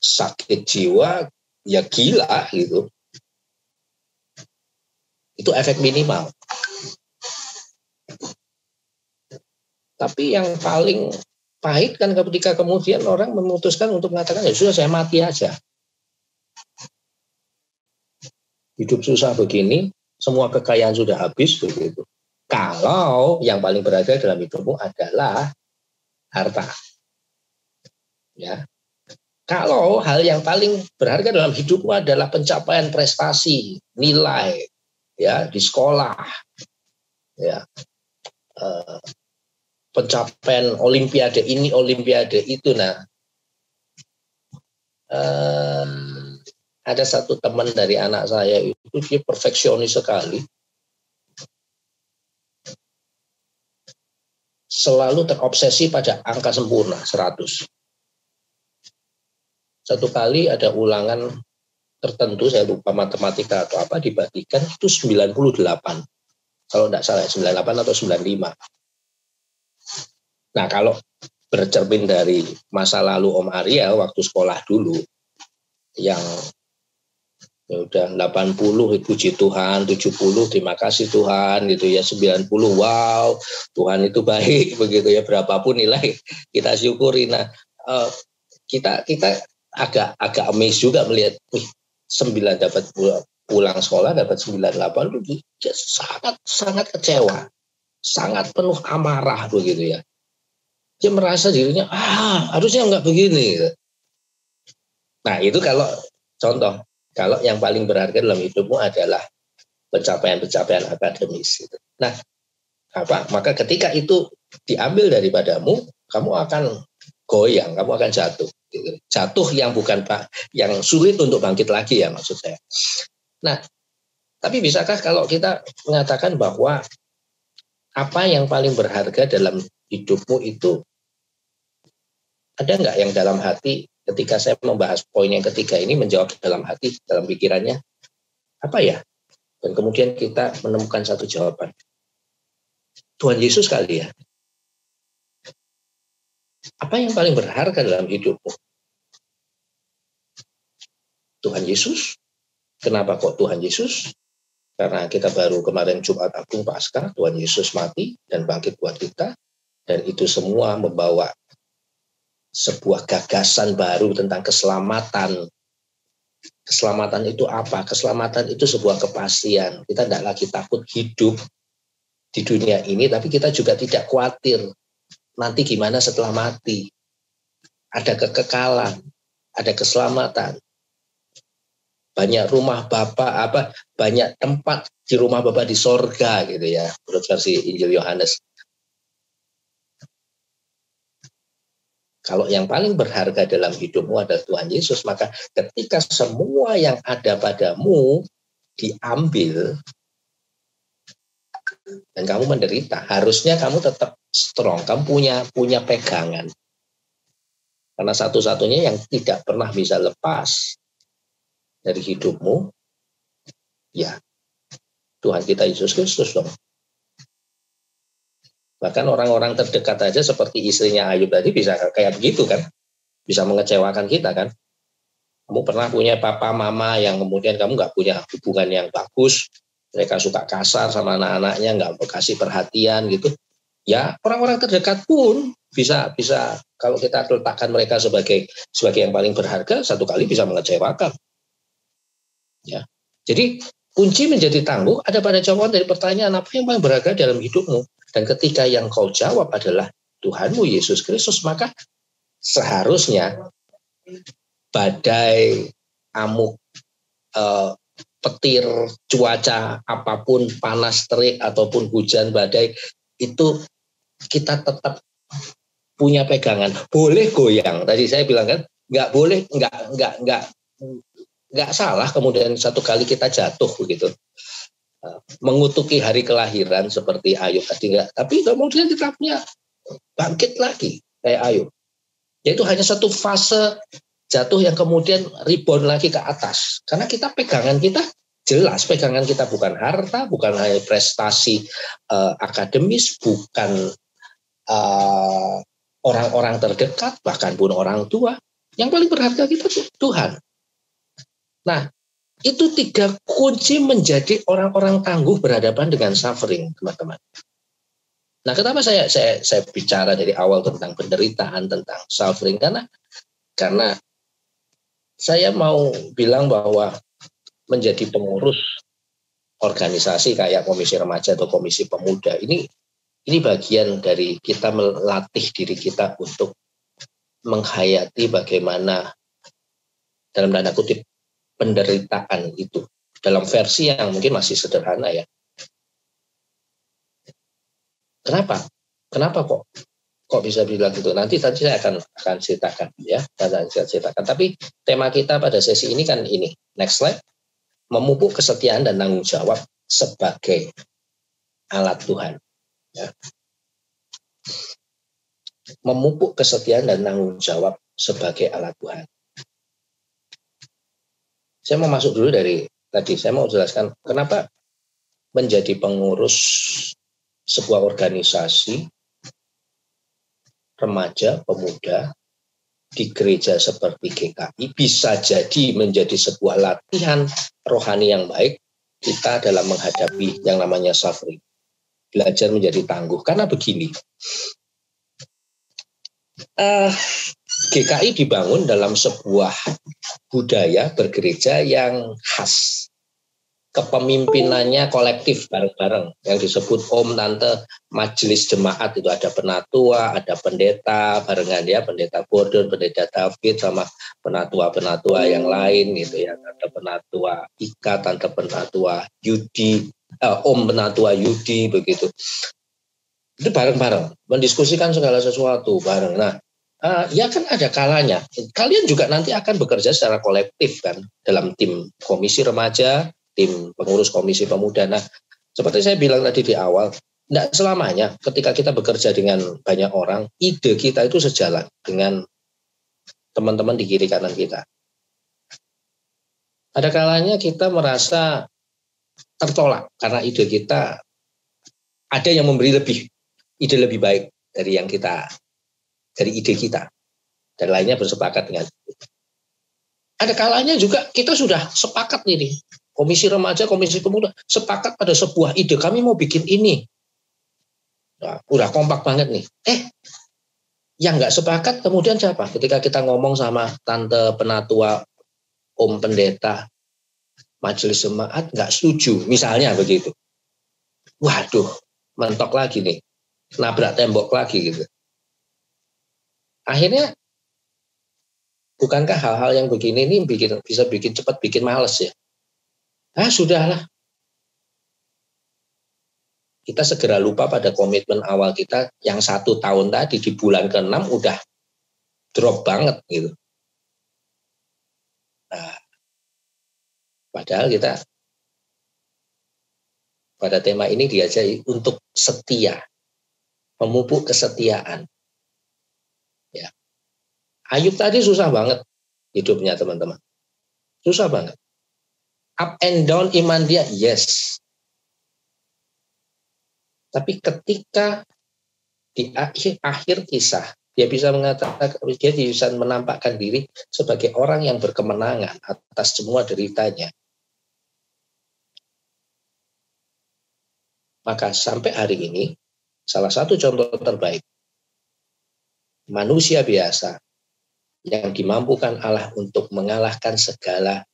sakit jiwa ya gila gitu. Itu efek minimal. Tapi yang paling pahit kan ketika kemudian orang memutuskan untuk mengatakan ya sudah saya mati aja. hidup susah begini, semua kekayaan sudah habis begitu. Kalau yang paling berharga dalam hidupmu adalah harta. Ya. Kalau hal yang paling berharga dalam hidupmu adalah pencapaian prestasi, nilai, ya di sekolah, ya. Uh, pencapaian olimpiade ini, olimpiade itu, nah. Uh, ada satu teman dari anak saya itu dia perfeksionis sekali, selalu terobsesi pada angka sempurna 100 satu kali ada ulangan tertentu, saya lupa matematika atau apa, dibagikan itu 98. Kalau tidak salah 98 atau 95. Nah kalau bercermin dari masa lalu Om Arya waktu sekolah dulu, yang ya udah 80 puji Tuhan 70 terima kasih Tuhan gitu ya 90 wow Tuhan itu baik begitu ya berapapun nilai kita syukuri nah uh, kita kita agak agak amazed juga melihat wih sembilan dapat pulang sekolah dapat sembilan delapan itu sangat sangat kecewa. Sangat penuh amarah begitu ya. Dia merasa dirinya ah harusnya nggak begini. Nah itu kalau contoh kalau yang paling berharga dalam hidupmu adalah pencapaian-pencapaian akademis gitu. nah apa? Maka ketika itu diambil daripadamu kamu akan goyang kamu akan jatuh. Jatuh yang bukan pak yang sulit untuk bangkit lagi ya maksud saya. Nah, tapi bisakah kalau kita mengatakan bahwa apa yang paling berharga dalam hidupmu itu ada nggak yang dalam hati ketika saya membahas poin yang ketiga ini menjawab dalam hati dalam pikirannya? Apa ya? Dan kemudian kita menemukan satu jawaban. Tuhan Yesus kali ya apa yang paling berharga dalam hidupmu? Tuhan Yesus. Kenapa kok Tuhan Yesus? Karena kita baru kemarin Jumat Agung Paskah, Tuhan Yesus mati dan bangkit buat kita. Dan itu semua membawa sebuah gagasan baru tentang keselamatan. Keselamatan itu apa? Keselamatan itu sebuah kepastian. Kita tidak lagi takut hidup di dunia ini, tapi kita juga tidak khawatir nanti gimana setelah mati. Ada kekekalan, ada keselamatan. Banyak rumah Bapak apa banyak tempat di rumah Bapak di sorga gitu ya, menurut versi Injil Yohanes. Kalau yang paling berharga dalam hidupmu adalah Tuhan Yesus, maka ketika semua yang ada padamu diambil dan kamu menderita, harusnya kamu tetap strong, kamu punya punya pegangan. Karena satu-satunya yang tidak pernah bisa lepas dari hidupmu, ya Tuhan kita Yesus Kristus dong. Bahkan orang-orang terdekat aja seperti istrinya Ayub tadi bisa kayak begitu kan. Bisa mengecewakan kita kan. Kamu pernah punya papa mama yang kemudian kamu nggak punya hubungan yang bagus. Mereka suka kasar sama anak-anaknya, nggak kasih perhatian gitu. Ya orang-orang terdekat pun bisa bisa kalau kita letakkan mereka sebagai sebagai yang paling berharga satu kali bisa mengecewakan. Ya jadi kunci menjadi tangguh ada pada jawaban dari pertanyaan apa yang paling berharga dalam hidupmu? Dan ketika yang kau jawab adalah Tuhanmu Yesus Kristus maka seharusnya badai amuk eh, petir cuaca apa pun panas terik ataupun hujan badai itu kita tetap punya pegangan. Boleh goyang. Tadi saya bilang kan, nggak boleh, nggak nggak nggak nggak salah. Kemudian satu kali kita jatuh begitu, mengutuki hari kelahiran seperti Ayub tadi nggak. Tapi kemudian kita punya bangkit lagi kayak Ayub. Yaitu hanya satu fase jatuh yang kemudian rebound lagi ke atas. Karena kita pegangan kita jelas pegangan kita bukan harta, bukan hanya prestasi uh, akademis, bukan uh, orang-orang terdekat, bahkan pun orang tua. Yang paling berharga kita Tuhan. Nah, itu tiga kunci menjadi orang-orang tangguh berhadapan dengan suffering, teman-teman. Nah, kenapa saya saya saya bicara dari awal tentang penderitaan, tentang suffering karena karena saya mau bilang bahwa menjadi pengurus organisasi kayak komisi remaja atau komisi pemuda ini ini bagian dari kita melatih diri kita untuk menghayati bagaimana dalam tanda kutip penderitaan itu dalam versi yang mungkin masih sederhana ya. Kenapa? Kenapa kok kok bisa bilang gitu? Nanti tadi saya akan akan ceritakan ya, saya ceritakan. Tapi tema kita pada sesi ini kan ini. Next slide. Memupuk kesetiaan dan tanggung jawab sebagai alat Tuhan. Ya. Memupuk kesetiaan dan tanggung jawab sebagai alat Tuhan. Saya mau masuk dulu dari tadi. Saya mau jelaskan kenapa menjadi pengurus sebuah organisasi remaja, pemuda di gereja seperti GKI bisa jadi menjadi sebuah latihan rohani yang baik kita dalam menghadapi yang namanya suffering. Belajar menjadi tangguh. Karena begini, uh, eh, GKI dibangun dalam sebuah budaya bergereja yang khas. Kepemimpinannya kolektif bareng-bareng yang disebut om tante majelis jemaat itu ada penatua, ada pendeta barengan ya, pendeta Gordon, pendeta David sama penatua-penatua yang lain gitu ya, tante penatua Ika, tante penatua Yudi, eh, om penatua Yudi begitu. Itu bareng-bareng mendiskusikan segala sesuatu bareng. Nah, uh, ya kan ada kalanya. Kalian juga nanti akan bekerja secara kolektif kan dalam tim komisi remaja, tim pengurus komisi pemuda. Nah, seperti saya bilang tadi di awal, tidak selamanya ketika kita bekerja dengan banyak orang, ide kita itu sejalan dengan teman-teman di kiri kanan kita. Ada kalanya kita merasa tertolak karena ide kita ada yang memberi lebih, ide lebih baik dari yang kita dari ide kita dan lainnya bersepakat dengan. Ada kalanya juga kita sudah sepakat nih, komisi remaja, komisi pemuda sepakat pada sebuah ide kami mau bikin ini. Nah, udah kompak banget nih. Eh, yang nggak sepakat kemudian siapa? Ketika kita ngomong sama tante penatua, om pendeta, majelis jemaat nggak setuju, misalnya begitu. Waduh, mentok lagi nih, nabrak tembok lagi gitu akhirnya bukankah hal-hal yang begini ini bikin, bisa bikin cepat bikin males ya? Ah sudahlah. Kita segera lupa pada komitmen awal kita yang satu tahun tadi di bulan ke-6 udah drop banget gitu. Nah, padahal kita pada tema ini diajari untuk setia, memupuk kesetiaan, Ayub tadi susah banget hidupnya teman-teman. Susah banget. Up and down iman dia, yes. Tapi ketika di akhir akhir kisah dia bisa mengatakan dia bisa menampakkan diri sebagai orang yang berkemenangan atas semua deritanya. Maka sampai hari ini salah satu contoh terbaik manusia biasa yang dimampukan Allah untuk mengalahkan segala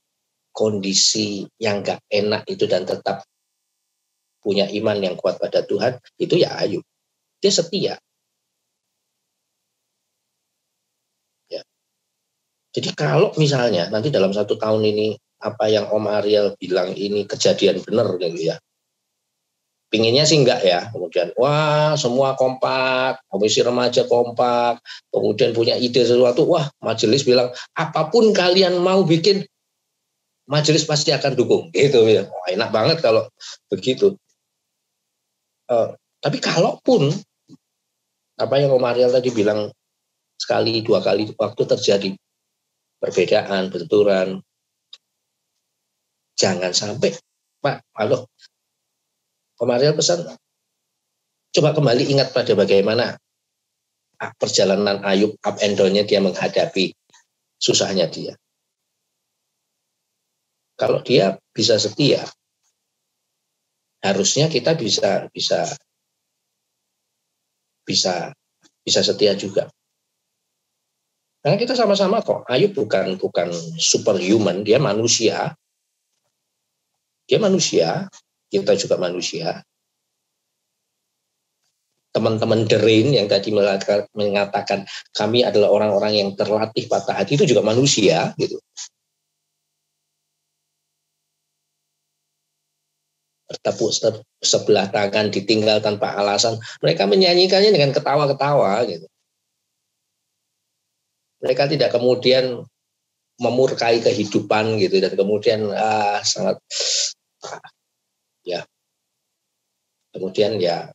kondisi yang gak enak itu dan tetap punya iman yang kuat pada Tuhan, itu ya Ayub. Dia setia. Ya. Jadi kalau misalnya nanti dalam satu tahun ini apa yang Om Ariel bilang ini kejadian benar gitu ya, Pinginnya sih enggak ya. Kemudian wah semua kompak, komisi remaja kompak, kemudian punya ide sesuatu, wah majelis bilang apa pun kalian mau bikin, majelis pasti akan dukung. Gitu ya. Wah, enak banget kalau begitu. Uh, tapi kalaupun apa yang Om Ariel tadi bilang sekali dua kali waktu terjadi perbedaan benturan jangan sampai Pak halo Kemarin pesan, coba kembali ingat pada bagaimana perjalanan Ayub up and down-nya dia menghadapi susahnya dia. Kalau dia bisa setia, harusnya kita bisa bisa bisa bisa setia juga. Karena kita sama-sama kok. Ayub bukan bukan superhuman, dia manusia Dia manusia, kita juga manusia. Teman-teman Derin yang tadi mengatakan kami adalah orang-orang yang terlatih patah hati itu juga manusia gitu. Bertepuk sebelah tangan ditinggal tanpa alasan. Mereka menyanyikannya dengan ketawa-ketawa gitu. Mereka tidak kemudian memurkai kehidupan gitu dan kemudian ah, sangat ah, ya. Kemudian ya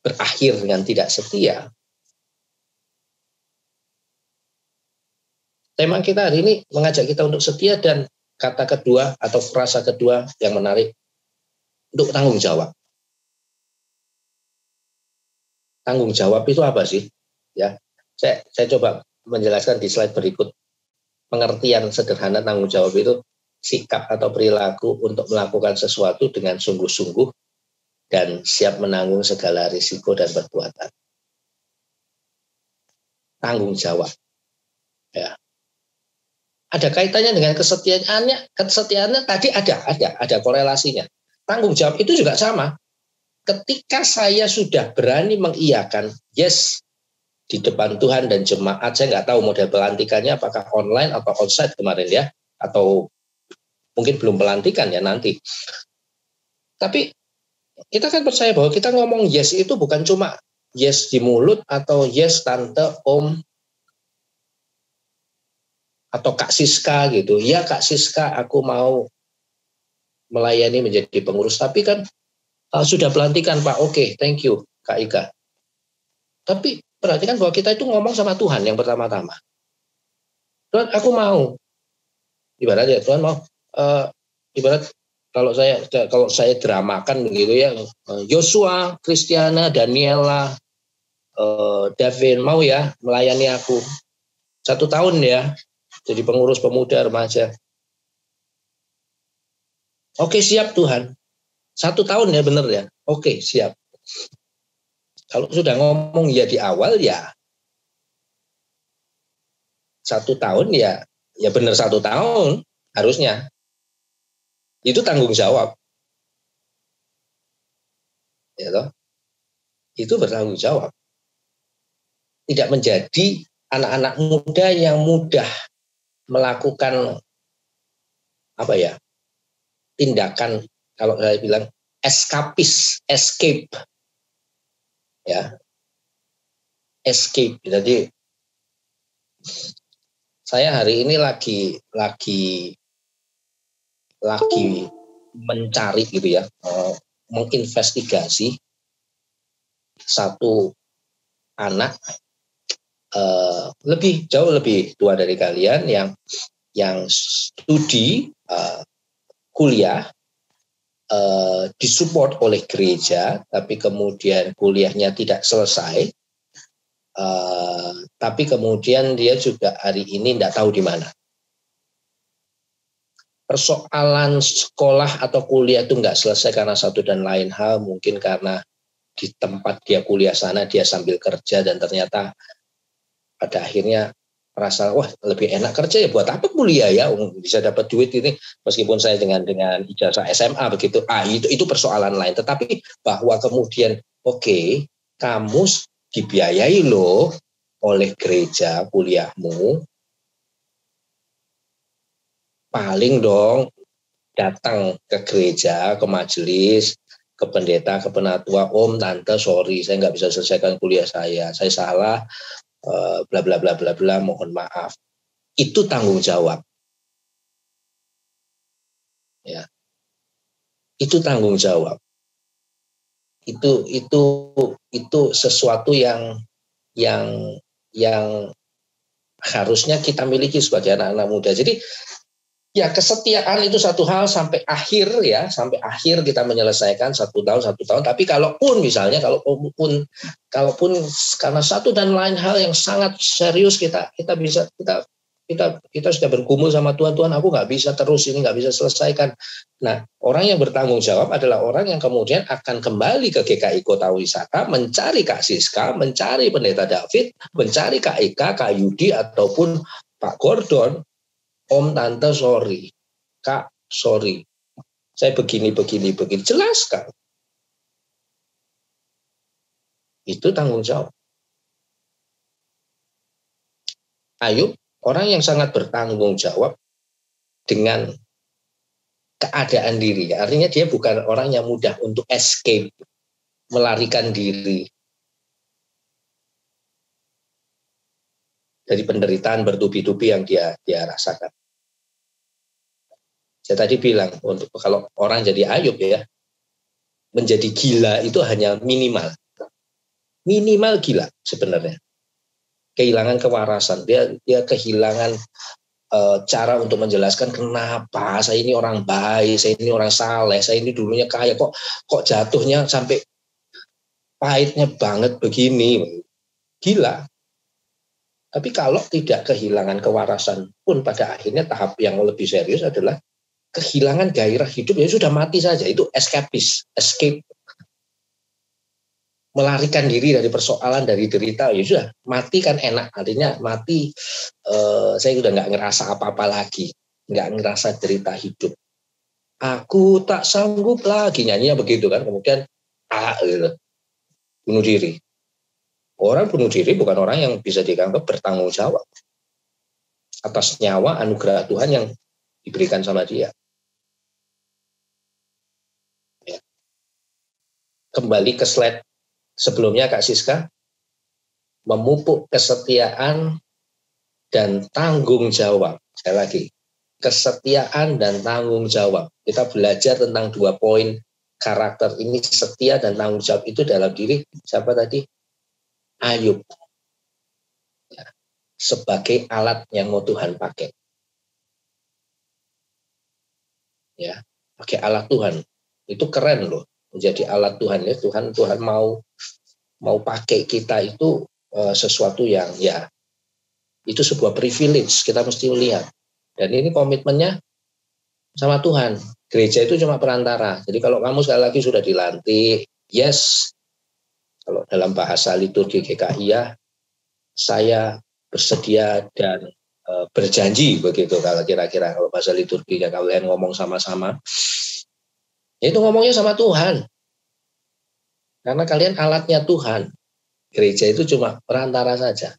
berakhir dengan tidak setia. Tema kita hari ini mengajak kita untuk setia dan kata kedua atau frasa kedua yang menarik untuk tanggung jawab. Tanggung jawab itu apa sih? Ya, saya saya coba menjelaskan di slide berikut. Pengertian sederhana tanggung jawab itu sikap atau perilaku untuk melakukan sesuatu dengan sungguh-sungguh dan siap menanggung segala risiko dan perbuatan. Tanggung jawab. Ya. Ada kaitannya dengan kesetiaannya, kesetiaannya tadi ada, ada, ada korelasinya tanggung jawab itu juga sama. Ketika saya sudah berani mengiyakan, yes, di depan Tuhan dan jemaat, saya nggak tahu model pelantikannya apakah online atau onsite kemarin ya, atau mungkin belum pelantikan ya nanti. Tapi kita kan percaya bahwa kita ngomong yes itu bukan cuma yes di mulut atau yes tante, om, atau Kak Siska gitu. Ya Kak Siska, aku mau melayani menjadi pengurus. Tapi kan uh, sudah pelantikan Pak, oke, okay, thank you Kak Ika. Tapi perhatikan bahwa kita itu ngomong sama Tuhan yang pertama-tama. Tuhan, aku mau. Ibarat ya, Tuhan mau. Uh, ibarat kalau saya kalau saya dramakan begitu ya, Joshua, Kristiana, Daniela, uh, Davin mau ya melayani aku satu tahun ya jadi pengurus pemuda remaja Oke siap Tuhan. Satu tahun ya benar ya. Oke siap. Kalau sudah ngomong ya di awal ya satu tahun ya ya benar satu tahun harusnya itu tanggung jawab ya toh itu bertanggung jawab tidak menjadi anak-anak muda yang mudah melakukan apa ya tindakan kalau saya bilang eskapis, escape. Ya. Escape. Jadi saya hari ini lagi lagi lagi mencari gitu ya, eh, menginvestigasi satu anak uh, lebih jauh lebih tua dari kalian yang yang studi uh, kuliah uh, disupport oleh gereja, tapi kemudian kuliahnya tidak selesai, uh, tapi kemudian dia juga hari ini tidak tahu di mana. Persoalan sekolah atau kuliah itu nggak selesai karena satu dan lain hal, mungkin karena di tempat dia kuliah sana dia sambil kerja dan ternyata pada akhirnya merasa wah lebih enak kerja ya buat apa kuliah ya? Bisa dapat duit ini. Meskipun saya dengan dengan ijazah SMA begitu. Ah itu itu persoalan lain. Tetapi bahwa kemudian oke okay, kamu dibiayai loh oleh gereja kuliahmu. Paling dong datang ke gereja ke majelis ke pendeta ke penatua om tante sorry saya nggak bisa selesaikan kuliah saya. Saya salah bla bla bla bla bla mohon maaf. Itu tanggung jawab. Ya. Itu tanggung jawab. Itu itu itu sesuatu yang yang yang harusnya kita miliki sebagai anak-anak muda. Jadi Ya kesetiaan itu satu hal sampai akhir ya, sampai akhir kita menyelesaikan satu tahun satu tahun. Tapi kalaupun misalnya, kalaupun kalaupun karena satu dan lain hal yang sangat serius kita kita bisa kita kita kita sudah bergumul sama Tuhan Tuhan aku nggak bisa terus ini nggak bisa selesaikan. Nah orang yang bertanggung jawab adalah orang yang kemudian akan kembali ke GKI Kota Wisata mencari Kak Siska, mencari Pendeta David, mencari Kak Ika, Kak Yudi ataupun Pak Gordon Om tante sorry, kak sorry, Saya begini, begini, begini. Jelaskan. Itu tanggung jawab. Ayub, orang yang sangat bertanggung jawab dengan keadaan diri. Artinya dia bukan orang yang mudah untuk escape, melarikan diri dari penderitaan bertubi-tubi yang dia dia rasakan. Saya tadi bilang untuk kalau orang jadi ayub ya, menjadi gila itu hanya minimal. Minimal gila sebenarnya. Kehilangan kewarasan, dia dia kehilangan e, cara untuk menjelaskan kenapa saya ini orang baik, saya ini orang saleh, saya ini dulunya kaya kok kok jatuhnya sampai pahitnya banget begini. Gila, tapi kalau tidak kehilangan kewarasan pun pada akhirnya tahap yang lebih serius adalah kehilangan gairah hidup ya sudah mati saja. Itu escapist, escape. Melarikan diri dari persoalan dari derita ya sudah. Mati kan enak artinya mati eh, saya sudah nggak ngerasa apa-apa lagi. Nggak ngerasa derita hidup. Aku tak sanggup lagi nyanyinya begitu kan. Kemudian ah gitu, bunuh diri. Orang bunuh diri bukan orang yang bisa dianggap bertanggung jawab atas nyawa anugerah Tuhan yang diberikan sama dia. Kembali ke slide sebelumnya Kak Siska, memupuk kesetiaan dan tanggung jawab. Sekali lagi, kesetiaan dan tanggung jawab. Kita belajar tentang dua poin karakter ini setia dan tanggung jawab itu dalam diri siapa tadi Ayub ya, sebagai alat yang mau Tuhan pakai. Ya, pakai alat Tuhan. Itu keren loh, menjadi alat Tuhan ya. Tuhan Tuhan mau mau pakai kita itu uh, sesuatu yang ya itu sebuah privilege kita mesti lihat. Dan ini komitmennya sama Tuhan. Gereja itu cuma perantara. Jadi kalau kamu sekali lagi sudah dilantik, yes, kalau dalam bahasa liturgi GKI ya, saya bersedia dan e, berjanji begitu kalau kira-kira kalau bahasa liturgi ya kalian ngomong sama-sama. Ya itu ngomongnya sama Tuhan. Karena kalian alatnya Tuhan. Gereja itu cuma perantara saja.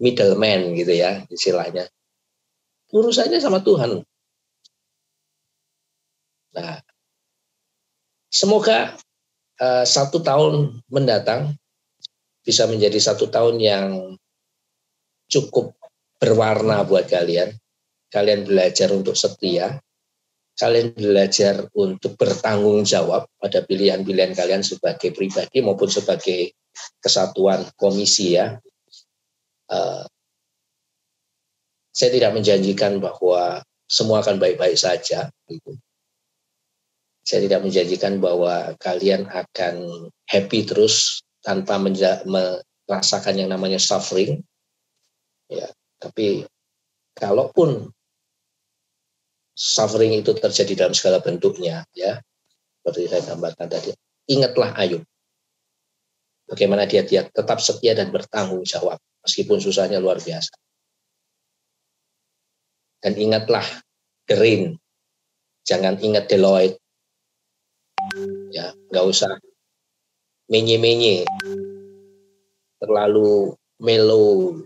Middleman gitu ya istilahnya. Urusannya sama Tuhan. Nah, semoga uh, satu tahun mendatang bisa menjadi satu tahun yang cukup berwarna buat kalian. Kalian belajar untuk setia, kalian belajar untuk bertanggung jawab pada pilihan-pilihan kalian sebagai pribadi maupun sebagai kesatuan komisi ya. Uh, saya tidak menjanjikan bahwa semua akan baik-baik saja. Gitu. Saya tidak menjanjikan bahwa kalian akan happy terus tanpa merasakan yang namanya suffering. Ya, tapi kalaupun suffering itu terjadi dalam segala bentuknya, ya, seperti saya gambarkan tadi, ingatlah Ayub. Bagaimana dia, dia tetap setia dan bertanggung jawab, meskipun susahnya luar biasa. Dan ingatlah Green, jangan ingat Deloitte, ya nggak usah menye-menye. Terlalu melo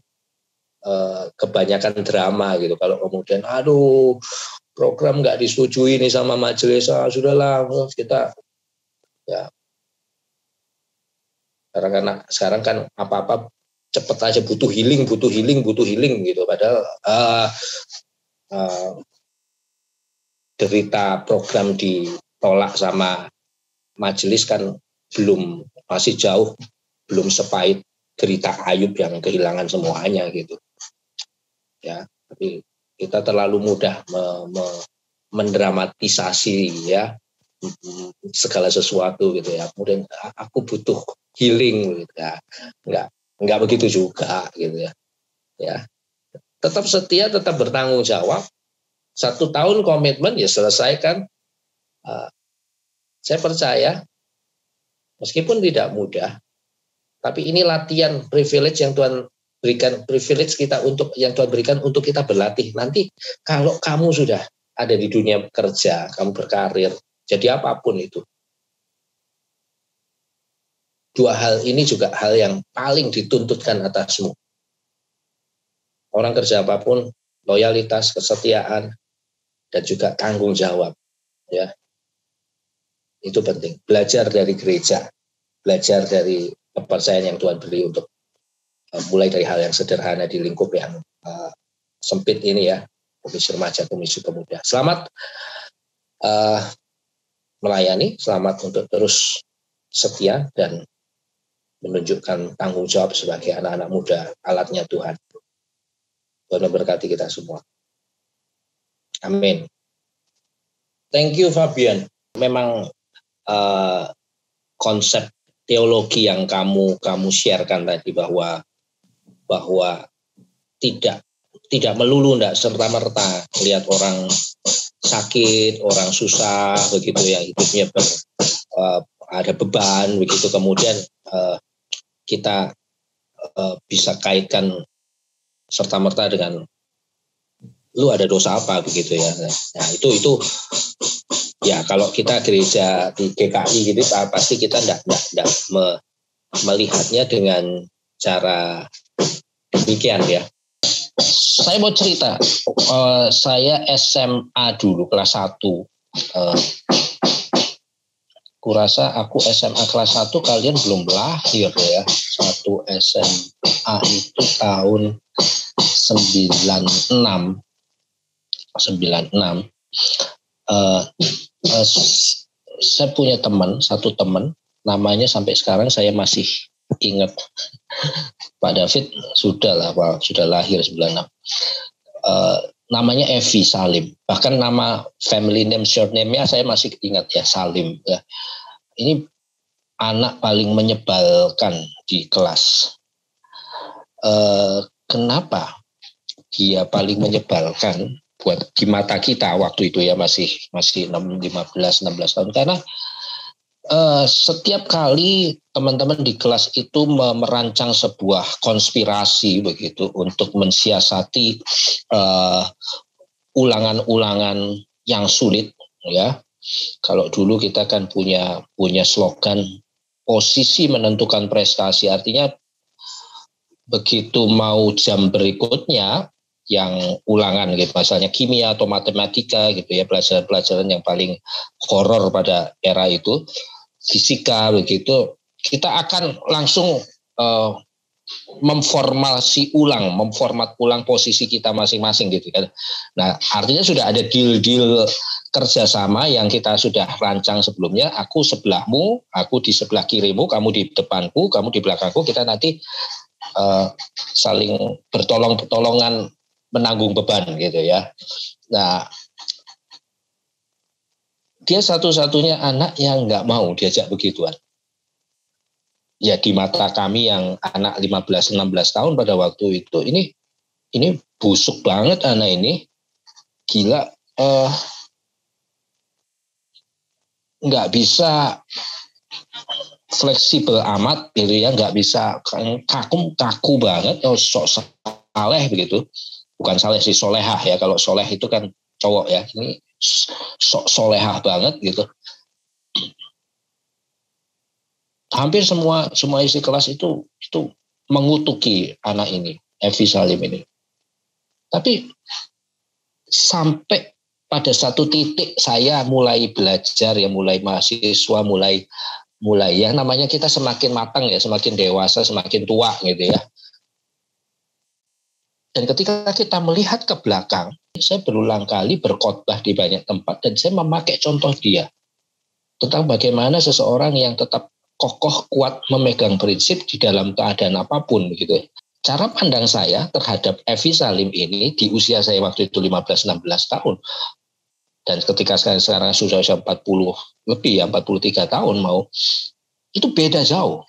uh, kebanyakan drama gitu. Kalau kemudian aduh program nggak disetujui nih sama majelis. Ah, sudahlah kita ya. Karena karena sekarang kan apa-apa cepet aja butuh healing butuh healing butuh healing gitu. Padahal uh, uh, derita program ditolak sama majelis kan belum masih jauh belum sepahit cerita Ayub yang kehilangan semuanya gitu. Ya tapi kita terlalu mudah me, me, mendramatisasi ya segala sesuatu gitu ya. Kemudian aku butuh healing gitu ya. Nggak nggak begitu juga gitu ya. Ya. Tetap setia tetap bertanggung jawab. Satu tahun komitmen ya selesaikan uh, saya percaya meskipun tidak mudah, tapi ini latihan privilege yang Tuhan berikan privilege kita untuk yang Tuhan berikan untuk kita berlatih. Nanti kalau kamu sudah ada di dunia kerja, kamu berkarir, jadi apa pun itu. Dua hal ini juga hal yang paling dituntutkan atasmu. Orang kerja apa pun, loyalitas, kesetiaan, dan juga tanggung jawab. Ya, itu penting. Belajar dari gereja, belajar dari kepercayaan yang Tuhan beri untuk mulai dari hal yang sederhana di lingkup yang uh, sempit ini ya, komisi remaja, komisi pemuda. Selamat uh, melayani, selamat untuk terus setia dan menunjukkan tanggung jawab sebagai anak-anak muda, alatnya Tuhan. Tuhan memberkati kita semua. Amin. Thank you Fabian. Memang uh, konsep teologi yang kamu kamu sharekan tadi bahwa bahwa tidak tidak melulu tidak serta merta lihat orang sakit orang susah begitu ya hidupnya ber, uh, ada beban begitu. Kemudian uh, kita uh, bisa kaitkan serta merta dengan lu ada dosa apa begitu ya. Nah itu itu ya kalau kita gereja di GKI gitu pasti kita tidak tidak me, melihatnya dengan cara demikian ya saya mau cerita uh, saya SMA dulu kelas 1 uh, kurasa aku SMA kelas 1 kalian belum lahir ya. Satu SMA itu tahun 96. 96. Uh, uh, saya punya teman, satu teman, namanya sampai sekarang saya masih ingat. Pak David sudah lah, Pak, sudah lahir 96. Uh, namanya Evi Salim. Bahkan nama family name short name-nya saya masih ingat ya Salim. Ya. Ini anak paling menyebalkan di kelas. Uh, kenapa dia paling menyebalkan buat di mata kita waktu itu ya masih masih 6, 15 16 tahun karena uh, setiap kali teman-teman di kelas itu merancang sebuah konspirasi begitu untuk mensiasati uh, ulangan-ulangan yang sulit ya. Kalau dulu kita kan punya punya slogan posisi menentukan prestasi artinya begitu mau jam berikutnya yang ulangan gitu misalnya kimia atau matematika gitu ya pelajaran-pelajaran yang paling horor pada era itu fisika begitu kita akan langsung uh, memformasi ulang, memformat ulang posisi kita masing-masing gitu kan. Nah, artinya sudah ada deal-deal kerjasama yang kita sudah rancang sebelumnya. Aku sebelahmu, aku di sebelah kirimu, kamu di depanku, kamu di belakangku. Kita nanti uh, saling bertolong-tolongan menanggung beban gitu ya. Nah, dia satu-satunya anak yang nggak mau diajak begituan. Ya di mata kami yang anak 15-16 tahun pada waktu itu ini ini busuk banget anak ini. Gila eh, nggak bisa fleksibel amat gitu ya nggak bisa kaku kaku banget oh, sok saleh begitu bukan saleh sih solehah ya. Kalau soleh itu kan cowok ya. Ini sok solehah banget gitu. Hampir semua semua isi kelas itu itu mengutuki anak ini Evi Salim ini. Tapi sampai pada satu titik saya mulai belajar ya mulai mahasiswa mulai mulai ya namanya kita semakin matang ya semakin dewasa semakin tua gitu ya dan ketika kita melihat ke belakang saya berulang kali berkhotbah di banyak tempat dan saya memakai contoh dia tentang bagaimana seseorang yang tetap kokoh kuat memegang prinsip di dalam keadaan apa pun gitu. Cara pandang saya terhadap Evi Salim ini di usia saya waktu itu 15-16 tahun dan ketika sekarang, sekarang sudah usia 40 lebih ya 43 tahun mau itu beda jauh.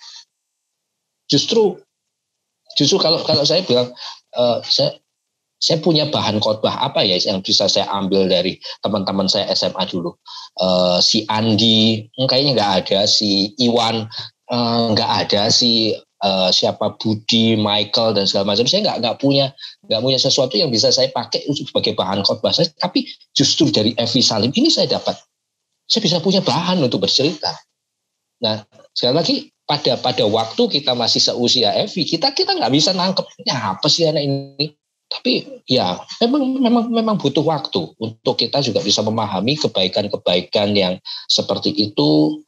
Justru justru kalau kalau saya bilang uh, saya saya punya bahan khotbah apa ya yang bisa saya ambil dari teman-teman saya SMA dulu. Uh, si Andi, hmm, kayaknya nggak ada. Si Iwan, uh, nggak ada. Si uh, siapa Budi, Michael dan segala macam. Saya nggak nggak punya nggak punya sesuatu yang bisa saya pakai sebagai bahan khotbah saya, tapi justru dari Evi Salim ini saya dapat, saya bisa punya bahan untuk bercerita. Nah, sekali lagi pada pada waktu kita masih seusia Evi, kita kita nggak bisa nangkepnya apa sih anak ini. Tapi ya memang memang memang butuh waktu untuk kita juga bisa memahami kebaikan-kebaikan yang seperti itu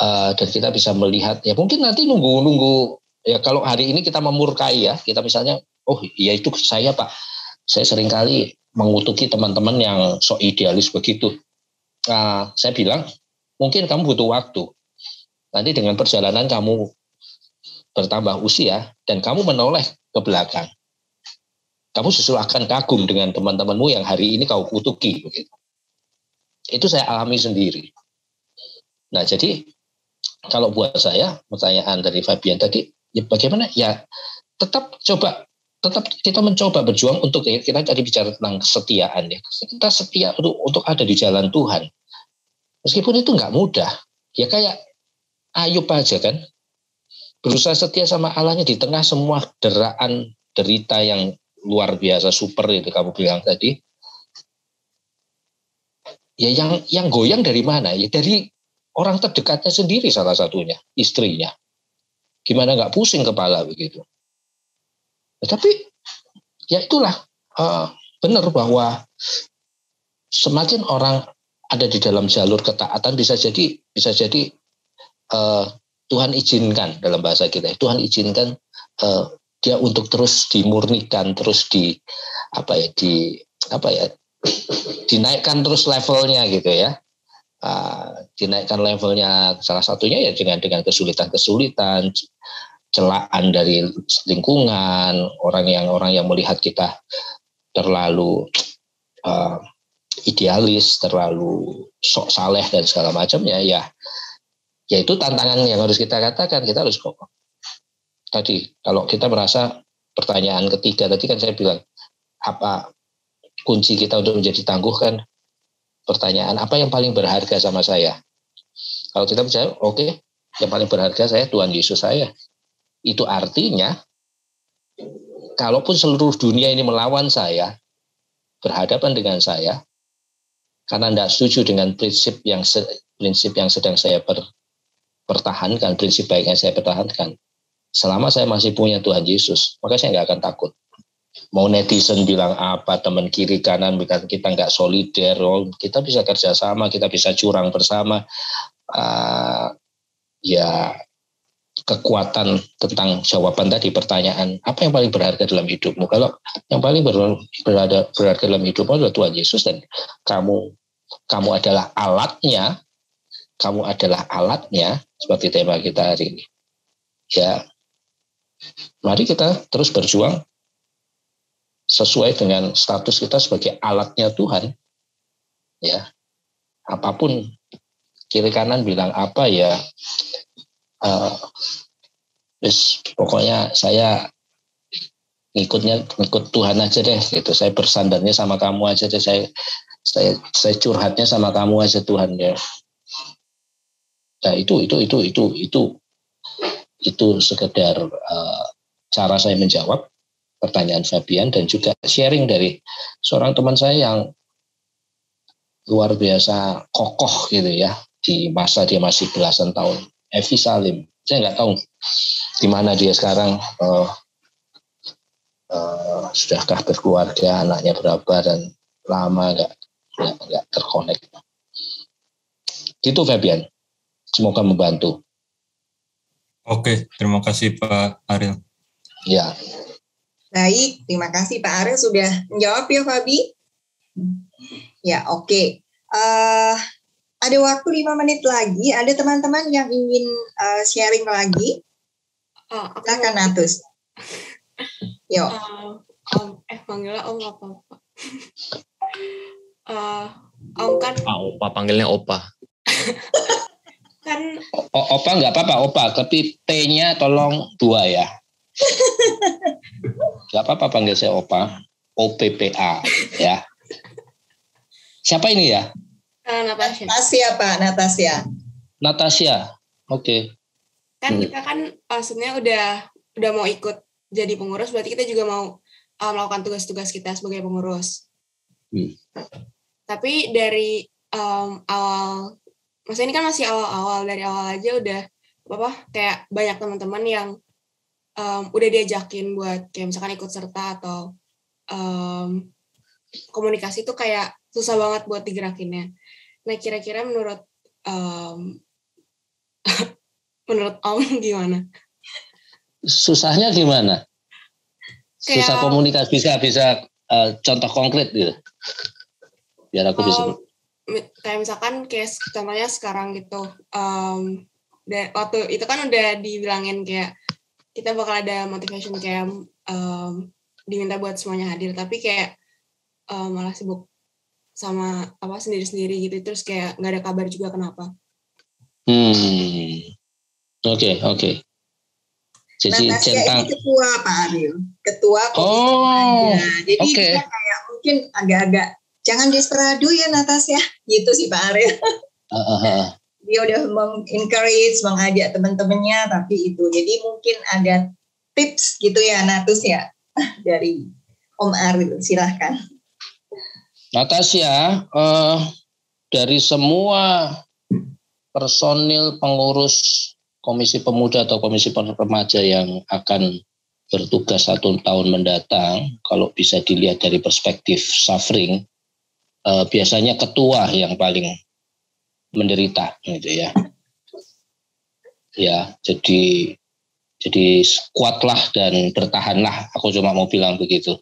uh, dan kita bisa melihat. Ya mungkin nanti nunggu-nunggu ya kalau hari ini kita memurkai ya kita misalnya oh ya itu saya pak. Saya sering kali mengutuki teman-teman yang sok idealis begitu. Nah, saya bilang mungkin kamu butuh waktu nanti dengan perjalanan kamu bertambah usia dan kamu menoleh ke belakang kamu justru akan kagum dengan teman-temanmu yang hari ini kau kutuki begitu. Itu saya alami sendiri. Nah jadi kalau buat saya pertanyaan dari Fabian tadi ya bagaimana? Ya tetap coba tetap kita mencoba berjuang untuk ya, kita tadi bicara tentang kesetiaan ya. Kita setia untuk untuk ada di jalan Tuhan. Meskipun itu nggak mudah ya kayak Ayub aja kan. Berusaha setia sama Allahnya di tengah semua deraan derita yang luar biasa super itu kamu bilang tadi. Ya yang yang goyang dari mana? Ya dari orang terdekatnya sendiri salah satunya istrinya. Gimana nggak pusing kepala begitu. Ya, tapi ya itulah uh, benar bahwa semakin orang ada di dalam jalur ketaatan bisa jadi bisa jadi uh, Tuhan izinkan dalam bahasa kita. Tuhan izinkan uh, dia untuk terus dimurnikan terus di apa ya di apa ya dinaikkan terus levelnya gitu ya. Uh, dinaikkan levelnya salah satunya ya dengan dengan kesulitan-kesulitan celaan dari lingkungan orang yang orang yang melihat kita terlalu uh, idealis terlalu sok saleh dan segala macamnya ya ya itu tantangan yang harus kita katakan kita harus kokoh tadi kalau kita merasa pertanyaan ketiga tadi kan saya bilang apa kunci kita untuk menjadi tangguh kan pertanyaan apa yang paling berharga sama saya? Kalau kita percaya, oke, okay, yang paling berharga saya Tuhan Yesus saya. Itu artinya, kalaupun seluruh dunia ini melawan saya, berhadapan dengan saya, karena tidak setuju dengan prinsip yang prinsip yang sedang saya per, pertahankan, prinsip baik yang saya pertahankan. Selama saya masih punya Tuhan Yesus, maka saya nggak akan takut. Mau netizen bilang apa teman kiri kanan kita nggak solider oh, kita bisa kerjasama kita bisa curang bersama. Uh, ya kekuatan tentang jawaban tadi pertanyaan apa yang paling berharga dalam hidupmu? Kalau yang paling berharga, berharga dalam hidupmu adalah Tuhan Yesus dan kamu kamu adalah alatnya kamu adalah alatnya seperti tema kita hari ini. Ya mari kita terus berjuang sesuai dengan status kita sebagai alatnya Tuhan. Ya apa pun kiri kanan bilang apa ya uh, pokoknya saya ngikutnya ngikut Tuhan aja deh gitu. Saya bersandarnya sama kamu aja deh saya saya saya curhatnya sama kamu aja Tuhan ya nah itu itu itu itu itu itu sekedar uh, cara saya menjawab pertanyaan Fabian dan juga sharing dari seorang teman saya yang luar biasa kokoh gitu ya di masa dia masih belasan tahun. Evi Salim. Saya nggak tahu di mana dia sekarang uh, uh, sudahkah berkeluarga anaknya berapa dan lama nggak nggak terkonek. Itu Fabian semoga membantu oke terima kasih Pak Ariel ya Baik, terima kasih Pak Ariel sudah menjawab ya Fabi. Ya, oke. Okay. Uh, eh, ada waktu lima menit lagi. Ada teman-teman yang ingin uh, sharing lagi? Oh, Silakan Natus. Yo. Uh, om, eh panggilnya Om apa apa? uh, om kan? Ah, opa panggilnya Opa. kan. O, opa nggak apa-apa Opa, tapi T-nya tolong dua ya. Gak apa-apa panggil saya Opa. OPPA ya. Siapa ini ya? Uh, Natasha. Natasha Pak, Natasha. Natasha. Oke. Okay. Kan hmm. kita kan uh, sebenarnya udah udah mau ikut jadi pengurus berarti kita juga mau uh, melakukan tugas-tugas kita sebagai pengurus. Hmm. Tapi dari um, awal, maksudnya ini kan masih awal-awal dari awal aja udah apa kayak banyak teman-teman yang um, udah diajakin buat kayak misalkan ikut serta atau um, komunikasi itu kayak susah banget buat digerakinnya. Nah kira-kira menurut um, menurut Om gimana? Susahnya gimana? Susah Kayak- komunikasi bisa bisa eh, contoh konkret gitu. Biar aku bisa. Um, mi- kayak misalkan kayak contohnya sekarang gitu um, waktu itu kan udah dibilangin kayak kita bakal ada motivation camp um, diminta buat semuanya hadir tapi kayak um, malah sibuk sama apa sendiri-sendiri gitu terus kayak nggak ada kabar juga kenapa Hmm. Oke, oke. Jadi Natasha centang. ini ketua Pak Ariel, ketua komisi Oh, remaja. Jadi oke. dia kayak mungkin agak-agak jangan diseradu ya Natasha, gitu sih Pak Ariel. Ah. Dia udah mengencourage, mengajak teman-temannya, tapi itu jadi mungkin ada tips gitu ya Natus ya dari Om Ariel, silahkan. Natasha, eh, dari semua personil pengurus Komisi Pemuda atau Komisi Remaja yang akan bertugas satu tahun mendatang, kalau bisa dilihat dari perspektif suffering, eh, biasanya ketua yang paling menderita, gitu ya. Ya, jadi jadi kuatlah dan bertahanlah. Aku cuma mau bilang begitu.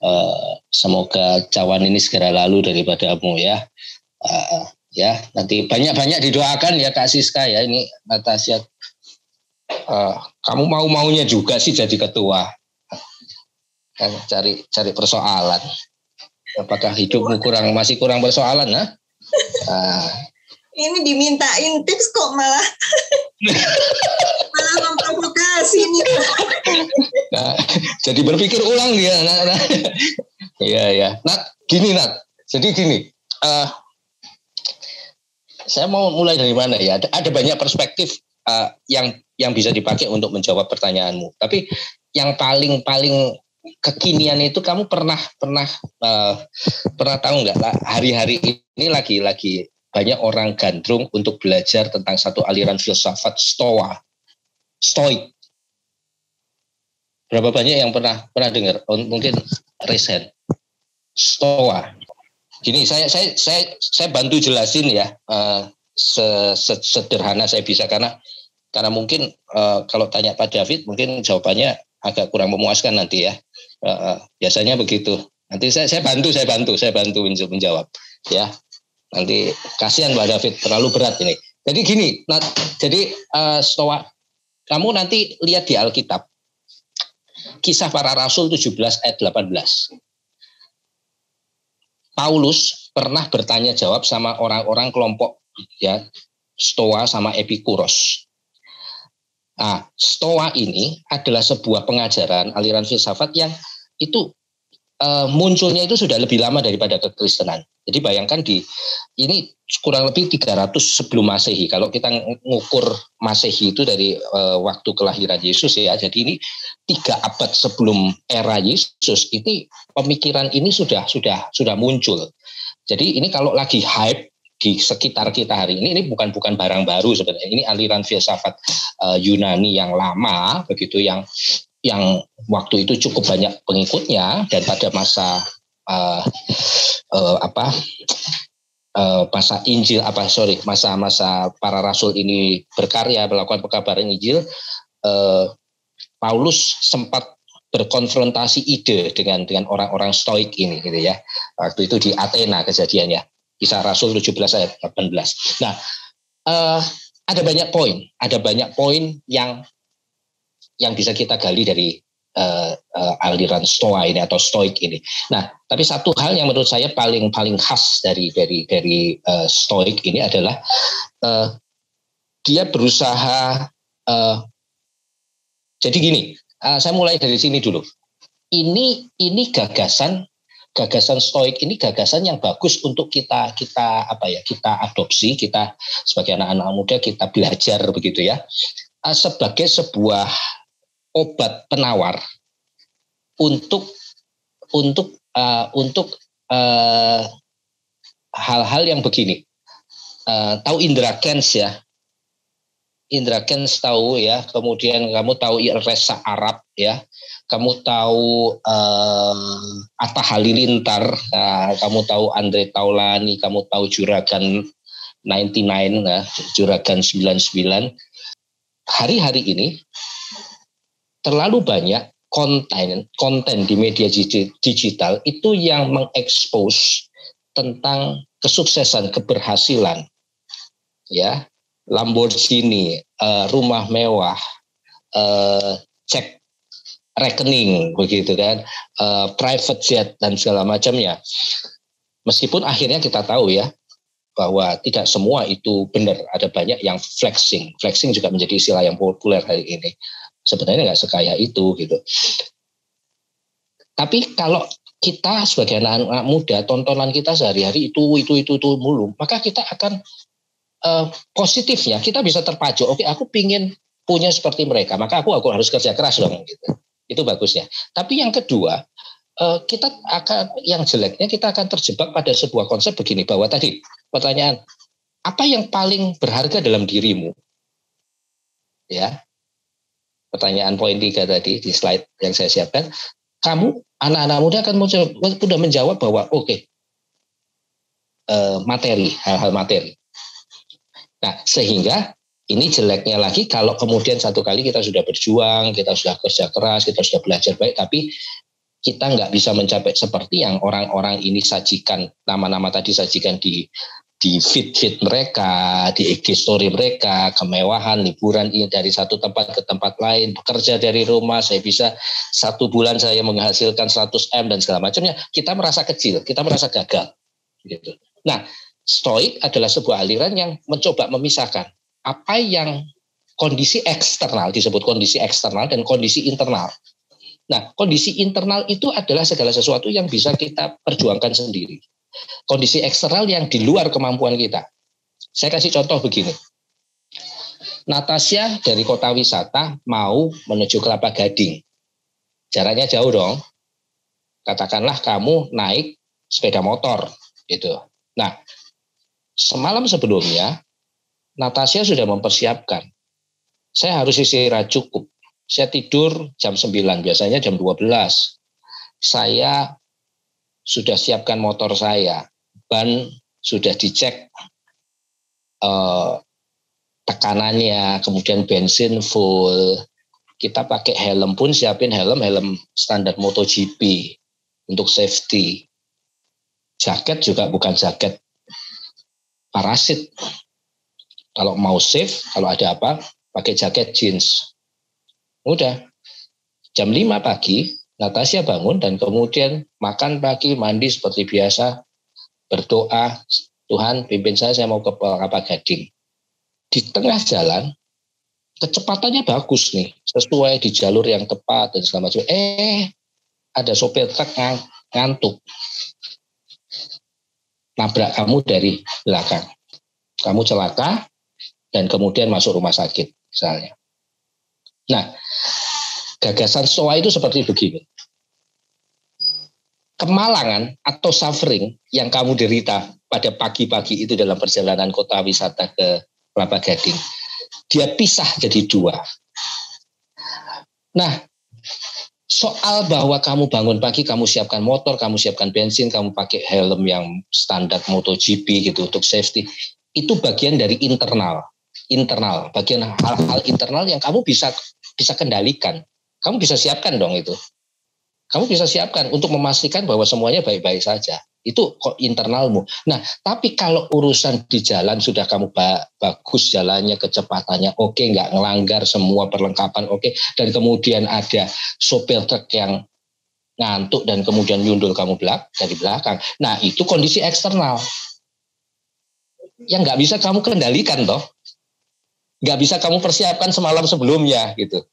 Eh, semoga cawan ini segera lalu daripadamu ya. Eh, ya nanti banyak-banyak didoakan ya Kak Siska ya ini Natasha eh, kamu mau maunya juga sih jadi ketua kan cari cari persoalan apakah hidupmu kurang masih kurang persoalan nah Ah, Ini dimintain tips kok malah. Malah memprovokasi nih. nah, jadi berpikir ulang dia nah, nah. Iya ya Nat gini Nat jadi gini eh saya mau mulai dari mana ya? Ada, ada banyak perspektif eh, yang yang bisa dipakai untuk menjawab pertanyaanmu. Tapi yang paling paling kekinian itu kamu pernah pernah eh, pernah tahu nggak hari-hari ini lagi lagi banyak orang gandrung untuk belajar tentang satu aliran filsafat stoa. Stoik. Berapa banyak yang pernah pernah dengar? Oh, mungkin resen stoa. Gini saya saya saya saya bantu jelasin ya se- sederhana saya bisa karena karena mungkin eh, kalau tanya Pak David mungkin jawabannya agak kurang memuaskan nanti ya Eh, biasanya begitu. Nanti saya saya bantu saya bantu saya bantu menj- menjawab ya. Nanti kasihan Pak David terlalu berat ini. Jadi gini nah, jadi eh, stoa kamu nanti lihat di Alkitab kisah para rasul 17 ayat 18 Paulus pernah bertanya jawab sama orang-orang kelompok ya Stoa sama Epikuros. Nah, Stoa ini adalah sebuah pengajaran aliran filsafat yang itu eh, munculnya itu sudah lebih lama daripada kekristenan. Jadi bayangkan di ini kurang lebih 300 sebelum Masehi. Kalau kita ngukur Masehi itu dari eh, waktu kelahiran Yesus ya. Jadi ini tiga abad sebelum era Yesus ini pemikiran ini sudah sudah sudah muncul. Jadi ini kalau lagi hype di sekitar kita hari ini ini bukan bukan barang baru sebenarnya. Ini aliran filsafat eh, Yunani yang lama begitu yang yang waktu itu cukup banyak pengikutnya dan pada masa eh, eh, apa masa Injil apa sorry masa-masa para rasul ini berkarya melakukan pekabaran Injil eh, Paulus sempat berkonfrontasi ide dengan dengan orang-orang Stoik ini gitu ya waktu itu di Athena kejadiannya kisah Rasul 17 ayat 18 nah eh, ada banyak poin ada banyak poin yang yang bisa kita gali dari eh, eh, aliran Stoa ini atau Stoik ini. Nah, tapi satu hal yang menurut saya paling paling khas dari dari dari eh, Stoik ini adalah eh, dia berusaha. eh, jadi gini, eh, saya mulai dari sini dulu. Ini ini gagasan gagasan Stoik ini gagasan yang bagus untuk kita kita apa ya kita adopsi kita sebagai anak-anak muda kita belajar begitu ya Eh, sebagai sebuah obat penawar untuk untuk uh, untuk uh, hal-hal yang begini. Uh, tahu Indra Kens ya? Indra Kens tahu ya. Kemudian kamu tahu Resa Arab ya. Kamu tahu uh, Atta Halilintar. Nah, kamu tahu Andre Taulani. Kamu tahu Juragan 99 ya. Juragan 99. Hari-hari ini terlalu banyak konten konten di media digital itu yang mengekspos tentang kesuksesan keberhasilan ya Lamborghini uh, rumah mewah uh, cek rekening begitu kan uh, private jet dan segala macamnya meskipun akhirnya kita tahu ya bahwa tidak semua itu benar ada banyak yang flexing flexing juga menjadi istilah yang populer hari ini sebenarnya nggak sekaya itu gitu. Tapi kalau kita sebagai anak-anak muda tontonan kita sehari-hari itu itu itu itu mulu, maka kita akan uh, positifnya kita bisa terpacu. Oke, aku pingin punya seperti mereka, maka aku aku harus kerja keras dong gitu. Itu bagusnya. Tapi yang kedua, uh, kita akan yang jeleknya kita akan terjebak pada sebuah konsep begini bahwa tadi pertanyaan apa yang paling berharga dalam dirimu? Ya, pertanyaan poin tiga tadi di slide yang saya siapkan, kamu anak-anak muda akan mudah menjawab bahwa oke okay, uh, materi hal-hal materi. Nah sehingga ini jeleknya lagi kalau kemudian satu kali kita sudah berjuang, kita sudah kerja keras, kita sudah belajar baik, tapi kita nggak bisa mencapai seperti yang orang-orang ini sajikan nama-nama tadi sajikan di di feed-feed mereka, di IG story mereka, kemewahan, liburan ini dari satu tempat ke tempat lain, bekerja dari rumah, saya bisa satu bulan saya menghasilkan 100 M dan segala macamnya, kita merasa kecil, kita merasa gagal. Gitu. Nah, Stoik adalah sebuah aliran yang mencoba memisahkan apa yang kondisi eksternal, disebut kondisi eksternal dan kondisi internal. Nah, kondisi internal itu adalah segala sesuatu yang bisa kita perjuangkan sendiri kondisi eksternal yang di luar kemampuan kita. Saya kasih contoh begini. Natasha dari kota wisata mau menuju Kelapa Gading. Jaraknya jauh dong. Katakanlah kamu naik sepeda motor gitu. Nah, semalam sebelumnya Natasha sudah mempersiapkan. Saya harus istirahat cukup. Saya tidur jam 9, biasanya jam 12. Saya sudah siapkan motor saya, ban sudah dicek eh, tekanannya, kemudian bensin full. Kita pakai helm pun siapin helm helm standar MotoGP untuk safety. Jaket juga bukan jaket parasit. Kalau mau safe, kalau ada apa, pakai jaket jeans. Udah. Jam 5 pagi, Natasha bangun dan kemudian makan pagi, mandi seperti biasa, berdoa, Tuhan pimpin saya, saya mau ke Kelapa Gading. Di tengah jalan, kecepatannya bagus nih, sesuai di jalur yang tepat dan segala macam. Eh, ada sopir truk ngantuk. Nabrak kamu dari belakang. Kamu celaka dan kemudian masuk rumah sakit misalnya. Nah, gagasan SOA itu seperti begini. Kemalangan atau suffering yang kamu derita pada pagi-pagi itu dalam perjalanan kota wisata ke Kelapa Gading, dia pisah jadi dua. Nah, soal bahwa kamu bangun pagi, kamu siapkan motor, kamu siapkan bensin, kamu pakai helm yang standar MotoGP gitu untuk safety, itu bagian dari internal, internal, bagian hal-hal internal yang kamu bisa bisa kendalikan kamu bisa siapkan dong itu. Kamu bisa siapkan untuk memastikan bahwa semuanya baik-baik saja. Itu kok internalmu. Nah, tapi kalau urusan di jalan sudah kamu ba bagus jalannya, kecepatannya oke, okay, nggak ngelanggar semua perlengkapan oke, okay, dan kemudian ada sopir truk yang ngantuk dan kemudian nyundul kamu belak dari belakang. Nah, itu kondisi eksternal yang nggak bisa kamu kendalikan toh nggak bisa kamu persiapkan semalam sebelumnya gitu.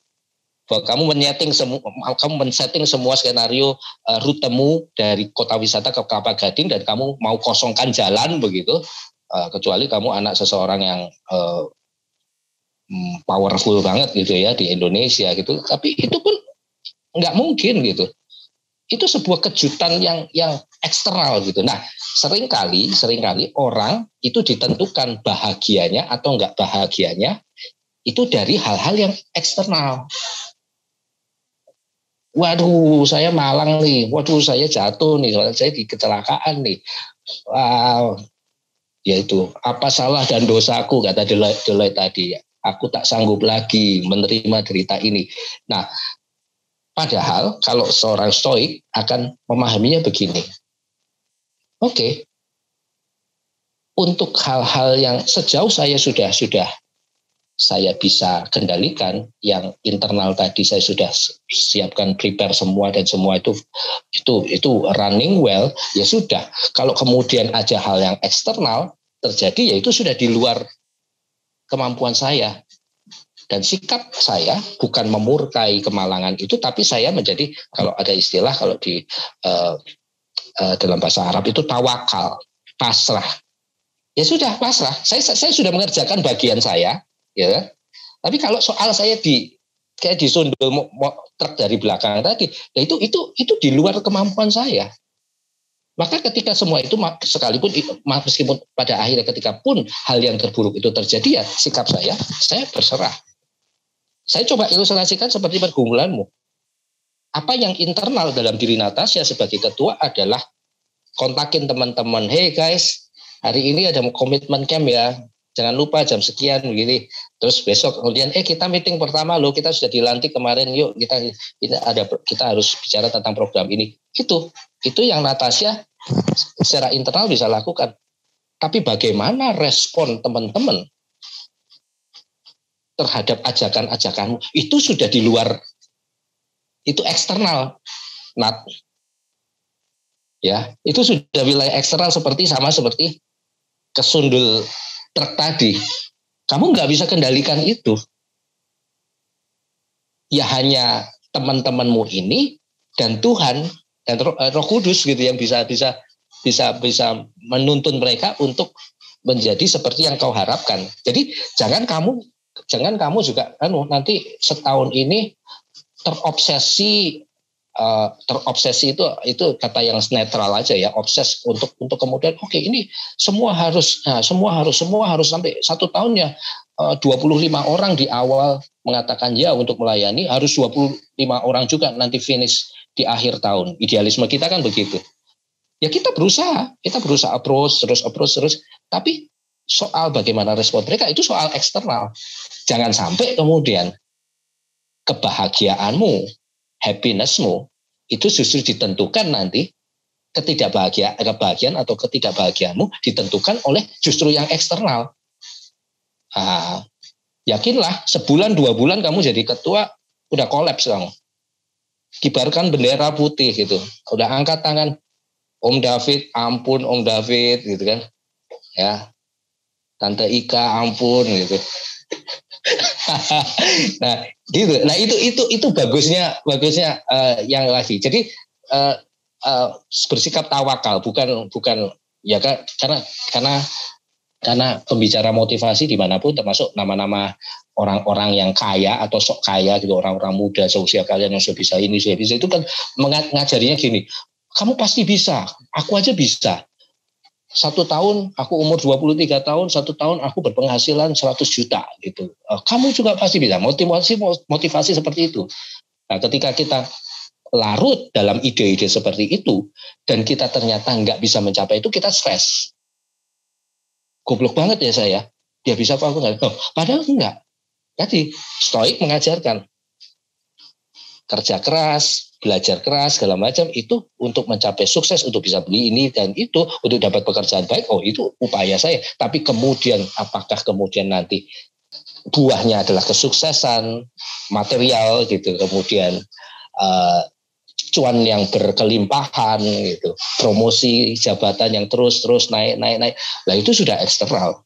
Bahwa kamu menyeting semua kamu men-setting semua skenario uh, rutemu dari kota wisata ke Kelapa Gading dan kamu mau kosongkan jalan begitu uh, kecuali kamu anak seseorang yang uh, powerful banget gitu ya di Indonesia gitu. Tapi itu pun nggak mungkin gitu. Itu sebuah kejutan yang yang eksternal gitu. Nah, sering kali sering kali orang itu ditentukan bahagianya atau enggak bahagianya itu dari hal-hal yang eksternal. Waduh, saya malang nih. Waduh, saya jatuh nih. Saya di kecelakaan nih. Wow. Yaitu apa salah dan dosaku kata Deloitte tadi. Aku tak sanggup lagi menerima derita ini. Nah, padahal kalau seorang stoik akan memahaminya begini. Oke, okay, untuk hal-hal yang sejauh saya sudah sudah saya bisa kendalikan yang internal tadi saya sudah siapkan prepare semua dan semua itu itu itu running well ya sudah. Kalau kemudian aja hal yang eksternal terjadi ya itu sudah di luar kemampuan saya. Dan sikap saya bukan memurkai kemalangan itu tapi saya menjadi kalau ada istilah kalau di uh, uh, dalam bahasa Arab itu tawakal pasrah ya sudah pasrah saya saya sudah mengerjakan bagian saya ya? Tapi kalau soal saya di kayak disundul truk dari belakang tadi, ya itu itu itu di luar kemampuan saya. Maka ketika semua itu sekalipun meskipun pada akhirnya ketika pun hal yang terburuk itu terjadi ya sikap saya saya berserah. Saya coba ilustrasikan seperti pergumulanmu. Apa yang internal dalam diri Natasha sebagai ketua adalah kontakin teman-teman, hey guys, hari ini ada komitmen camp ya, jangan lupa jam sekian begini. Terus besok kemudian eh kita meeting pertama loh kita sudah dilantik kemarin yuk kita kita ada kita harus bicara tentang program ini. Itu itu yang Natasha secara internal bisa lakukan. Tapi bagaimana respon teman-teman terhadap ajakan-ajakanmu? Itu sudah di luar itu eksternal nat ya itu sudah wilayah eksternal seperti sama seperti kesundul truk tadi, kamu nggak bisa kendalikan itu. Ya hanya teman-temanmu ini dan Tuhan dan eh, Roh Kudus gitu yang bisa bisa bisa bisa menuntun mereka untuk menjadi seperti yang kau harapkan. Jadi jangan kamu jangan kamu juga anu nanti setahun ini terobsesi uh, terobsesi itu itu kata yang netral aja ya obses untuk untuk kemudian oke okay, ini semua harus nah, semua harus semua harus sampai satu tahun ya uh, 25 orang di awal mengatakan ya untuk melayani harus 25 orang juga nanti finish di akhir tahun. Idealisme kita kan begitu. Ya kita berusaha kita berusaha approach terus approach terus. Tapi soal bagaimana respon mereka itu soal eksternal. Jangan sampai kemudian kebahagiaanmu happinessmu itu justru ditentukan nanti ketidakbahagiaan kebahagiaan atau ketidakbahagiaanmu ditentukan oleh justru yang eksternal. Nah, yakinlah sebulan dua bulan kamu jadi ketua udah kolaps kamu. Kibarkan bendera putih gitu. Udah angkat tangan Om David, ampun Om David gitu kan. Ya. Tante Ika ampun gitu. nah gitu. Nah itu itu itu bagusnya bagusnya uh, yang lagi. Jadi uh, uh, bersikap tawakal bukan bukan ya karena karena karena pembicara motivasi di mana pun termasuk nama-nama orang-orang yang kaya atau sok kaya gitu orang-orang muda seusia kalian yang sudah bisa ini sudah bisa itu kan mengajarinya gini kamu pasti bisa aku aja bisa satu tahun aku umur 23 tahun, satu tahun aku berpenghasilan 100 juta gitu. Eh, kamu juga pasti bisa motivasi motivasi seperti itu. Nah, ketika kita larut dalam ide-ide seperti itu dan kita ternyata nggak bisa mencapai itu, kita stres. Goblok banget ya saya. Dia bisa apa aku nggak? Padahal enggak. Jadi stoik mengajarkan kerja keras, belajar keras segala macam itu untuk mencapai sukses untuk bisa beli ini dan itu untuk dapat pekerjaan baik oh itu upaya saya. Tapi kemudian apakah kemudian nanti buahnya adalah kesuksesan material gitu kemudian uh, cuan yang berkelimpahan gitu promosi jabatan yang terus terus naik naik naik. Lah itu sudah eksternal.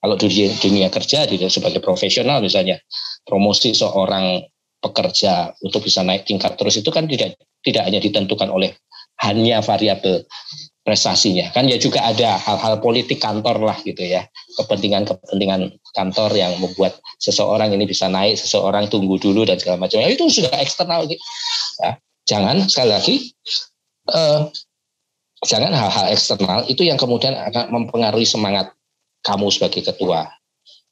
Kalau dunia, dunia kerja sebagai profesional misalnya promosi seorang pekerja untuk bisa naik tingkat terus itu kan tidak tidak hanya ditentukan oleh hanya variabel prestasinya kan ya juga ada hal-hal politik kantor lah gitu ya kepentingan-kepentingan kantor yang membuat seseorang ini bisa naik seseorang tunggu dulu dan segala macam itu sudah eksternal gitu. ya. jangan sekali lagi uh, jangan hal-hal eksternal itu yang kemudian akan mempengaruhi semangat kamu sebagai ketua,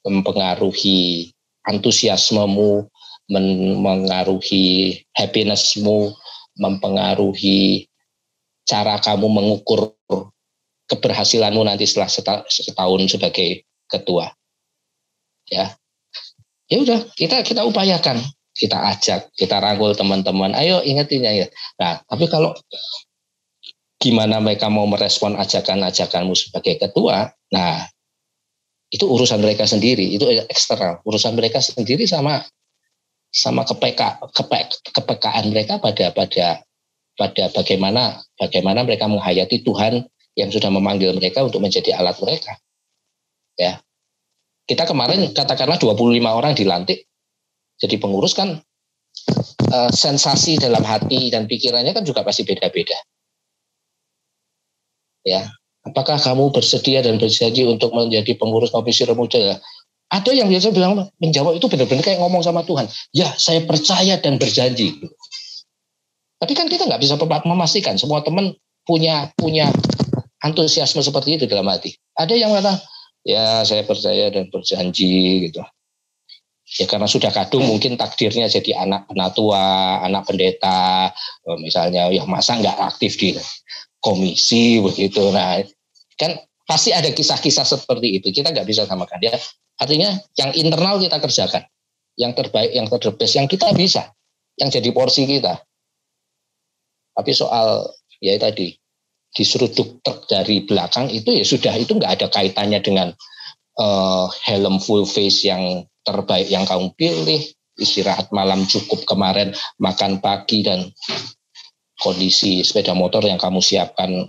mempengaruhi antusiasmemu, mempengaruhi happinessmu, mempengaruhi cara kamu mengukur keberhasilanmu nanti setelah setahun sebagai ketua. Ya, ya udah kita kita upayakan, kita ajak, kita rangkul teman-teman. Ayo ingetin ya. Nah, tapi kalau gimana mereka mau merespon ajakan-ajakanmu sebagai ketua, nah itu urusan mereka sendiri, itu eksternal. Urusan mereka sendiri sama sama kepeka, kepek, kepekaan mereka pada pada pada bagaimana bagaimana mereka menghayati Tuhan yang sudah memanggil mereka untuk menjadi alat mereka. Ya. Kita kemarin katakanlah 25 orang dilantik jadi pengurus kan eh, sensasi dalam hati dan pikirannya kan juga pasti beda-beda ya apakah kamu bersedia dan berjanji untuk menjadi pengurus komisi remaja ya ada yang biasa bilang menjawab itu benar-benar kayak ngomong sama Tuhan. Ya saya percaya dan berjanji. Tapi kan kita nggak bisa memastikan semua teman punya punya antusiasme seperti itu dalam hati. Ada yang kata ya saya percaya dan berjanji gitu. Ya karena sudah kadung mungkin takdirnya jadi anak penatua, anak pendeta, misalnya ya masa nggak aktif di komisi begitu. Nah, kan pasti ada kisah-kisah seperti itu. Kita nggak bisa samakan ya. Artinya yang internal kita kerjakan, yang terbaik, yang terdepan, yang kita bisa, yang jadi porsi kita. Tapi soal ya tadi diseruduk truk dari belakang itu ya sudah itu nggak ada kaitannya dengan uh, helm full face yang terbaik yang kamu pilih istirahat malam cukup kemarin makan pagi dan kondisi sepeda motor yang kamu siapkan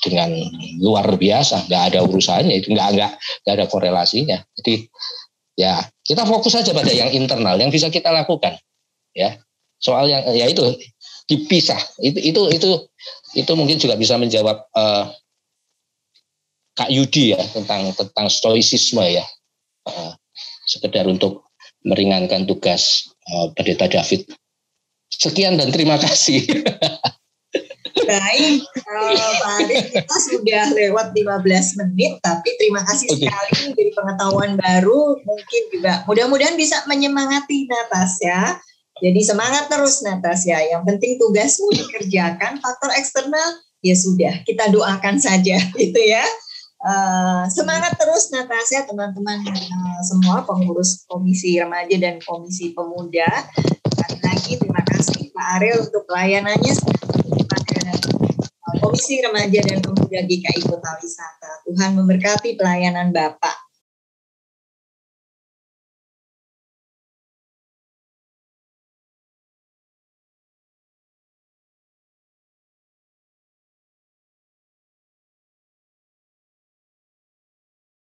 dengan luar biasa, nggak ada urusannya itu nggak nggak nggak ada korelasinya. Jadi ya kita fokus saja pada yang internal yang bisa kita lakukan, ya. Soal yang ya itu dipisah itu itu itu itu mungkin juga bisa menjawab uh, Kak Yudi ya tentang tentang stoicisme ya, uh, sekedar untuk meringankan tugas uh, Pendeta David Sekian dan terima kasih. Baik, uh, Pak kita sudah lewat 15 menit, tapi terima kasih okay. sekali dari pengetahuan baru. Mungkin juga mudah-mudahan bisa menyemangati Natasya. Jadi semangat terus Natasya. Yang penting tugasmu dikerjakan, faktor eksternal ya sudah kita doakan saja gitu ya. Uh, semangat terus Natasya teman-teman uh, semua pengurus komisi remaja dan komisi pemuda. Sekali lagi terima kasih Pak Ariel untuk pelayanannya kepada Komisi Remaja dan Pemuda GKI Kota Wisata. Tuhan memberkati pelayanan Bapak.